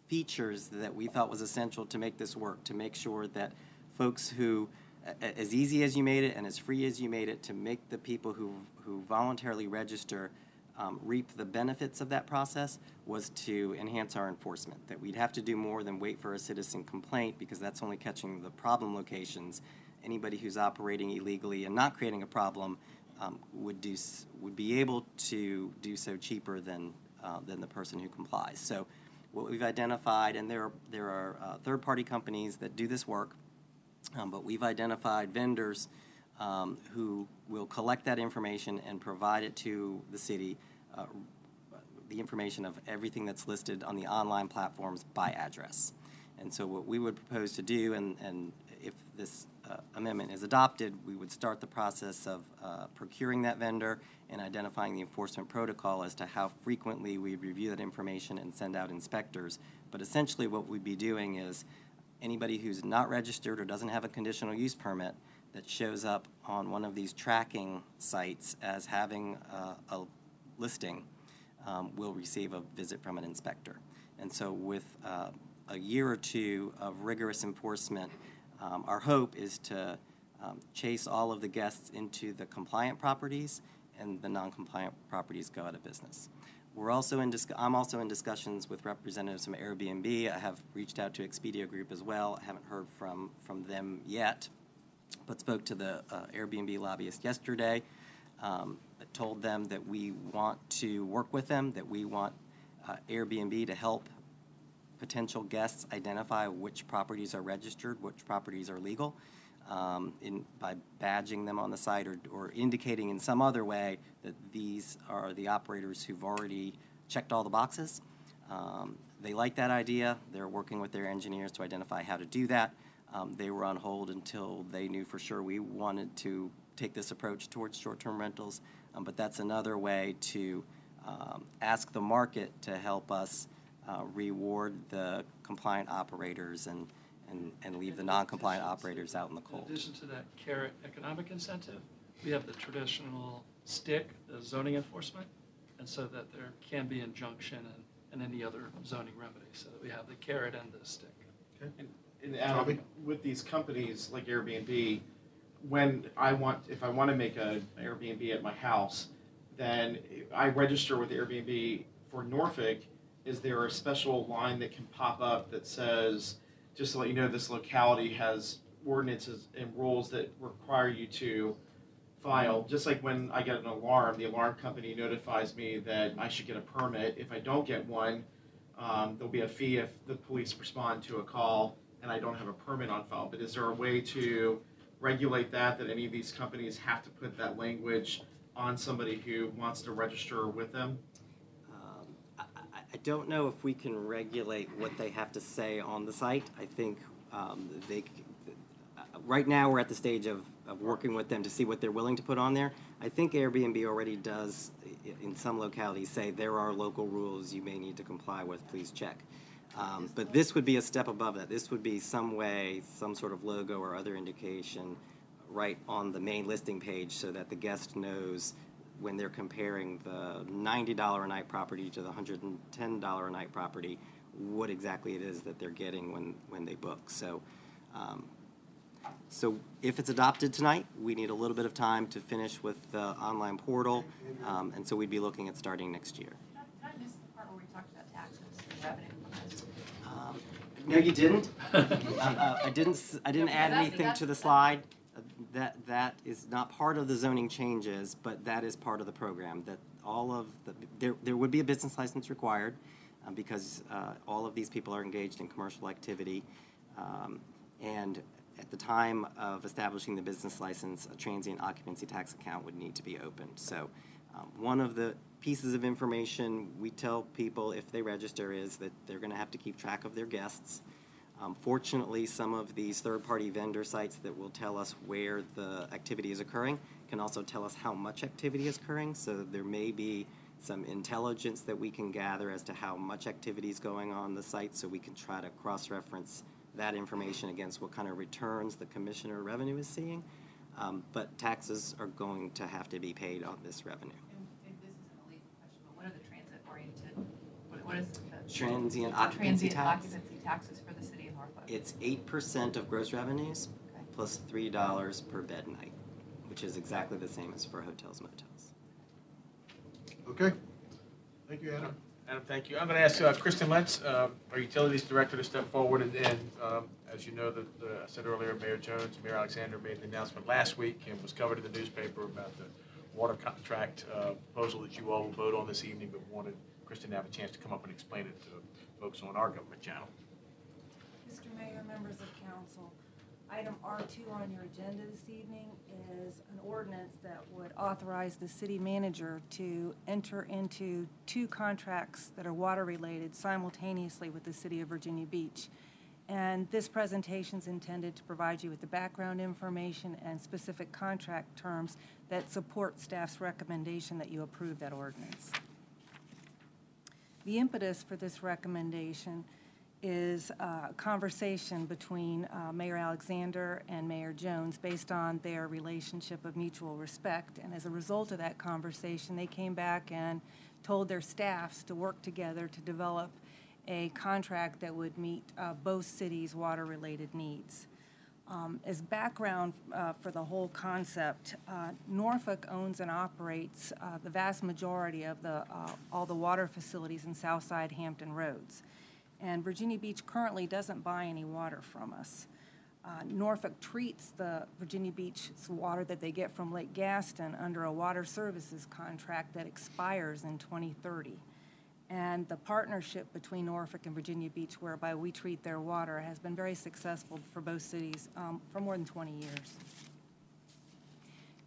features that we thought was essential to make this work, to make sure that folks who, a- a- as easy as you made it and as free as you made it, to make the people who, who voluntarily register um, reap the benefits of that process, was to enhance our enforcement. That we'd have to do more than wait for a citizen complaint, because that's only catching the problem locations. Anybody who's operating illegally and not creating a problem um, would do, would be able to do so cheaper than, uh, than the person who complies. So what we've identified, and there are, there are uh, third-party companies that do this work, um, but we've identified vendors um, who will collect that information and provide it to the city, uh, the information of everything that's listed on the online platforms by address. And so what we would propose to do, and, and if this uh, amendment is adopted, we would start the process of uh, procuring that vendor and identifying the enforcement protocol as to how frequently we review that information and send out inspectors. But essentially, what we'd be doing is anybody who's not registered or doesn't have a conditional use permit that shows up on one of these tracking sites as having a listing um, will receive a visit from an inspector. And so, with uh, a year or two of rigorous enforcement, um, our hope is to um, chase all of the guests into the compliant properties, and the non-compliant properties go out of business. We're also in I'm also in discussions with representatives from Airbnb. I have reached out to Expedia Group as well. I haven't heard from from them yet, but spoke to the uh, Airbnb lobbyist yesterday. Um, told them that we want to work with them, that we want uh, Airbnb to help potential guests identify which properties are registered, which properties are legal, um, in, by badging them on the site or, or indicating in some other way that these are the operators who've already checked all the boxes. Um, they like that idea. They're working with their engineers to identify how to do that. Um, they were on hold until they knew for sure we wanted to take this approach towards short-term rentals. Um, but that's another way to um, ask the market to help us uh, reward the compliant operators and, and, and leave the non-compliant operators out in the cold. In addition to that carrot economic incentive, we have the traditional stick, the zoning enforcement, and so that there can be injunction and, and any other zoning remedy, so that we have the carrot and the stick. And, and Adam, with these companies like Airbnb, when I want, if I want to make a Airbnb at my house, then I register with Airbnb for Norfolk. Is there a special line that can pop up that says, just to let you know, this locality has ordinances and rules that require you to file? Just like when I get an alarm, the alarm company notifies me that I should get a permit. If I don't get one, um, there'll be a fee if the police respond to a call and I don't have a permit on file. But is there a way to regulate that, that any of these companies have to put that language on somebody who wants to register with them? Um, I, I- don't know if we can regulate what they have to say on the site. I think um, they, right now, we're at the stage of, of working with them to see what they're willing to put on there. I think Airbnb already does, in some localities, say there are local rules you may need to comply with, please check. Um, But this would be a step above that. This would be some way, some sort of logo or other indication right on the main listing page so that the guest knows when they're comparing the $90 a night property to the $110 a night property, what exactly it is that they're getting when, when they book. So, um, so if it's adopted tonight, we need a little bit of time to finish with the online portal, um, and so we'd be looking at starting next year. Did I miss the part where we talked about taxes and revenue? Um, No, you didn't. [LAUGHS] Uh, uh, I didn't, s- I didn't add anything to the slide. Uh, That, that is not part of the zoning changes, but that is part of the program, that all of the, there, there would be a business license required, uh, because uh, all of these people are engaged in commercial activity. Um, And at the time of establishing the business license, a transient occupancy tax account would need to be opened. So um, one of the pieces of information we tell people if they register is that they're going to have to keep track of their guests. Um, Fortunately, some of these third-party vendor sites that will tell us where the activity is occurring can also tell us how much activity is occurring. So there may be some intelligence that we can gather as to how much activity is going on the site, so we can try to cross-reference that information against what kind of returns the commissioner revenue is seeing. Um, But taxes are going to have to be paid on this revenue. And, and this isn't a legal question, but what are the transit-oriented, what, what is the? Transient occupancy transient tax? occupancy taxes for the city of Norfolk? It's eight percent of gross revenues Okay. plus three dollars per bed night, which is exactly the same as for hotels motels. Okay. Thank you, Adam. Adam, thank you. I'm going to ask uh, Kristen Lentz, uh, our Utilities Director, to step forward. And- And um, as you know, the- the- I said earlier, Mayor Jones, Mayor Alexander made the announcement last week and was covered in the newspaper about the water contract uh, proposal that you all will vote on this evening, but wanted Kristen have a chance to come up and explain it to folks on our government channel. Mr. Mayor, members of council, item R2 on your agenda this evening is an ordinance that would authorize the city manager to enter into two contracts that are water-related simultaneously with the city of Virginia Beach. And this presentation is intended to provide you with the background information and specific contract terms that support staff's recommendation that you approve that ordinance. The impetus for this recommendation is a conversation between uh, Mayor Alexander and Mayor Jones based on their relationship of mutual respect. And as a result of that conversation, they came back and told their staffs to work together to develop a contract that would meet uh, both cities' water-related needs. Um, As background uh, for the whole concept, uh, Norfolk owns and operates uh, the vast majority of the, uh, all the water facilities in Southside Hampton Roads. And Virginia Beach currently doesn't buy any water from us. Uh, Norfolk treats the Virginia Beach's water that they get from Lake Gaston under a water services contract that expires in 2030. And the partnership between Norfolk and Virginia Beach whereby we treat their water has been very successful for both cities um, for more than 20 years.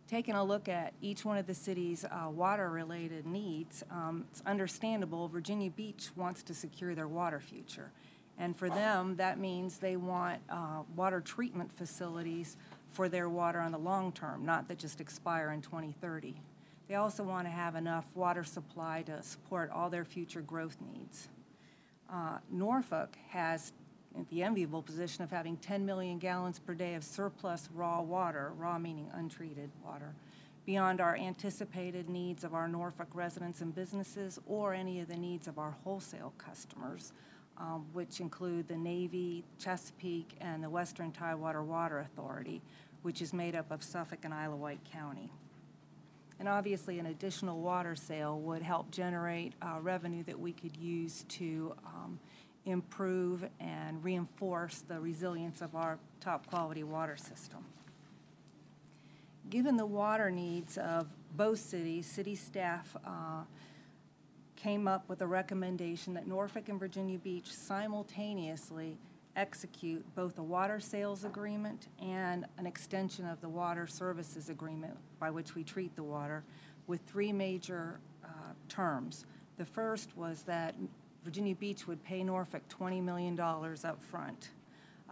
Taking a look at each one of the city's uh, water-related needs, um, it's understandable Virginia Beach wants to secure their water future. And for them, that means they want uh, water treatment facilities for their water on the long term, not that just expire in 2030. They also want to have enough water supply to support all their future growth needs. Uh, Norfolk has the enviable position of having 10 million gallons per day of surplus raw water, raw meaning untreated water, beyond our anticipated needs of our Norfolk residents and businesses or any of the needs of our wholesale customers, um, which include the Navy, Chesapeake, and the Western Tidewater Water Authority, which is made up of Suffolk and Isle of Wight County. And obviously, an additional water sale would help generate uh, revenue that we could use to um, improve and reinforce the resilience of our top-quality water system. Given the water needs of both cities, city staff uh, came up with a recommendation that Norfolk and Virginia Beach simultaneously execute both a water sales agreement and an extension of the water services agreement by which we treat the water with three major uh, terms. The first was that Virginia Beach would pay Norfolk $20 million up front.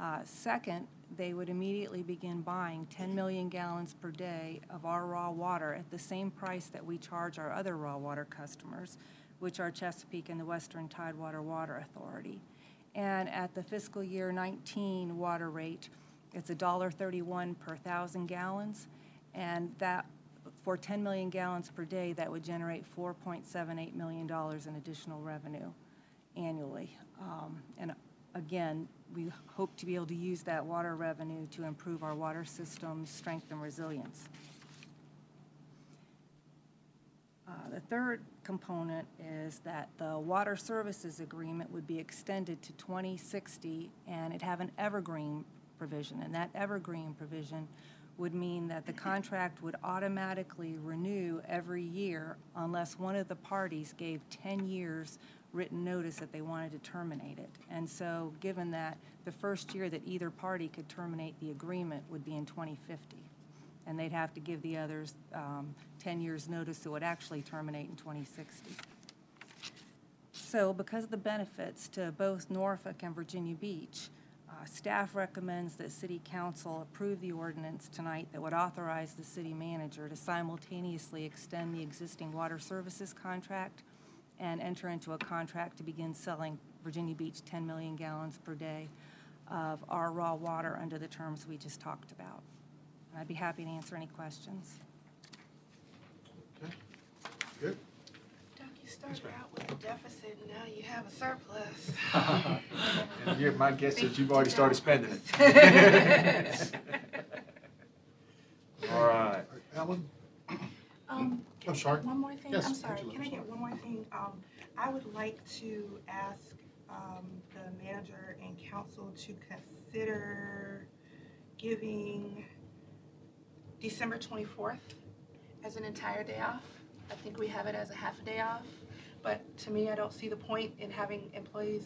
Uh, Second, they would immediately begin buying 10 million gallons per day of our raw water at the same price that we charge our other raw water customers, which are Chesapeake and the Western Tidewater Water Authority. And at the fiscal year 19 water rate, it's $1.31 per thousand gallons, and that for 10 million gallons per day, that would generate $4.78 million in additional revenue annually. Um, And again, we hope to be able to use that water revenue to improve our water system's strength and resilience. Uh, The third component is that the water services agreement would be extended to 2060, and it have an evergreen provision. And that evergreen provision would mean that the contract would automatically renew every year unless one of the parties gave 10 years written notice that they wanted to terminate it. And so, given that, the first year that either party could terminate the agreement would be in 2050 and they'd have to give the others um, 10 years' notice, so it would actually terminate in 2060. So because of the benefits to both Norfolk and Virginia Beach, uh, staff recommends that City Council approve the ordinance tonight that would authorize the city manager to simultaneously extend the existing water services contract and enter into a contract to begin selling Virginia Beach 10 million gallons per day of our raw water under the terms we just talked about. And I'd be happy to answer any questions. Good. Doc, you started out with a deficit and now you have a surplus. [LAUGHS] And you're- my guess is you've already started spending [LAUGHS] it. All right. Alan? Um, I'm sorry. One more thing, Yes, I'm sorry, Angelia, can I I'm get one more thing? Um, I would like to ask, um, the manager and council to consider giving December twenty-fourth as an entire day off. I think we have it as a half a day off, but to me, I don't see the point in having employees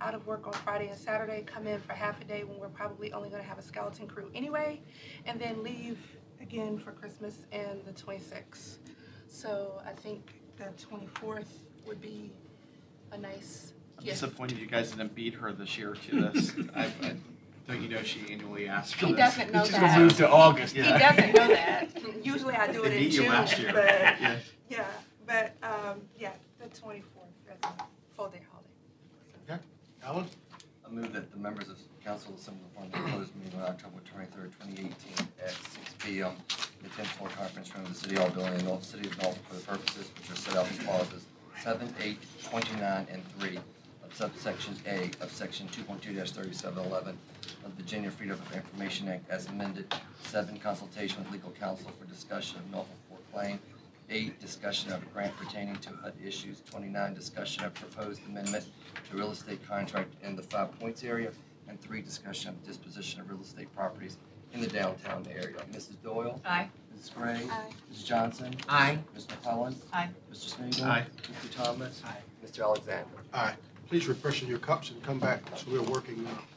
out of work on Friday and Saturday, come in for half a day when we're probably only gonna have a skeleton crew anyway, and then leave again for Christmas and the twenty-sixth. So I think the twenty-fourth would be a nice I'm gift. disappointed you guys didn't beat her this year to this. [LAUGHS] I, I, don't you know she annually asks? for He this? doesn't know She's gonna move to August. He Yeah. doesn't know that. [LAUGHS] Usually I do it They in beat you June, last year. but, Yeah. yeah, but, um, yeah, the twenty-fourth, that's a full day holiday. Okay. Alan? I move that the members of council assemble upon the closed meeting on October twenty-third, twenty eighteen at six P M. in the tenth floor conference room of the City Hall building in the city of Norfolk for the purposes which are set out in clauses seven, eight, twenty-nine, and three of subsection A of section two point two thirty-seven eleven of the Virginia Freedom of Information Act as amended. Seven, consultation with legal counsel for discussion of Norfolk tort claim. Eight, discussion of a grant pertaining to HUD issues. Twenty-nine, discussion of proposed amendment to real estate contract in the Five Points area. And three, discussion of disposition of real estate properties in the downtown area. Mrs. Doyle? Aye. Mrs. Gray? Aye. Mrs. Johnson? Aye. Ms. McClellan? Aye. Mr. Smigiel, Aye. Mr. Thomas? Aye. Mr. Alexander? Aye. Please refresh your cups and come back, so we're working now.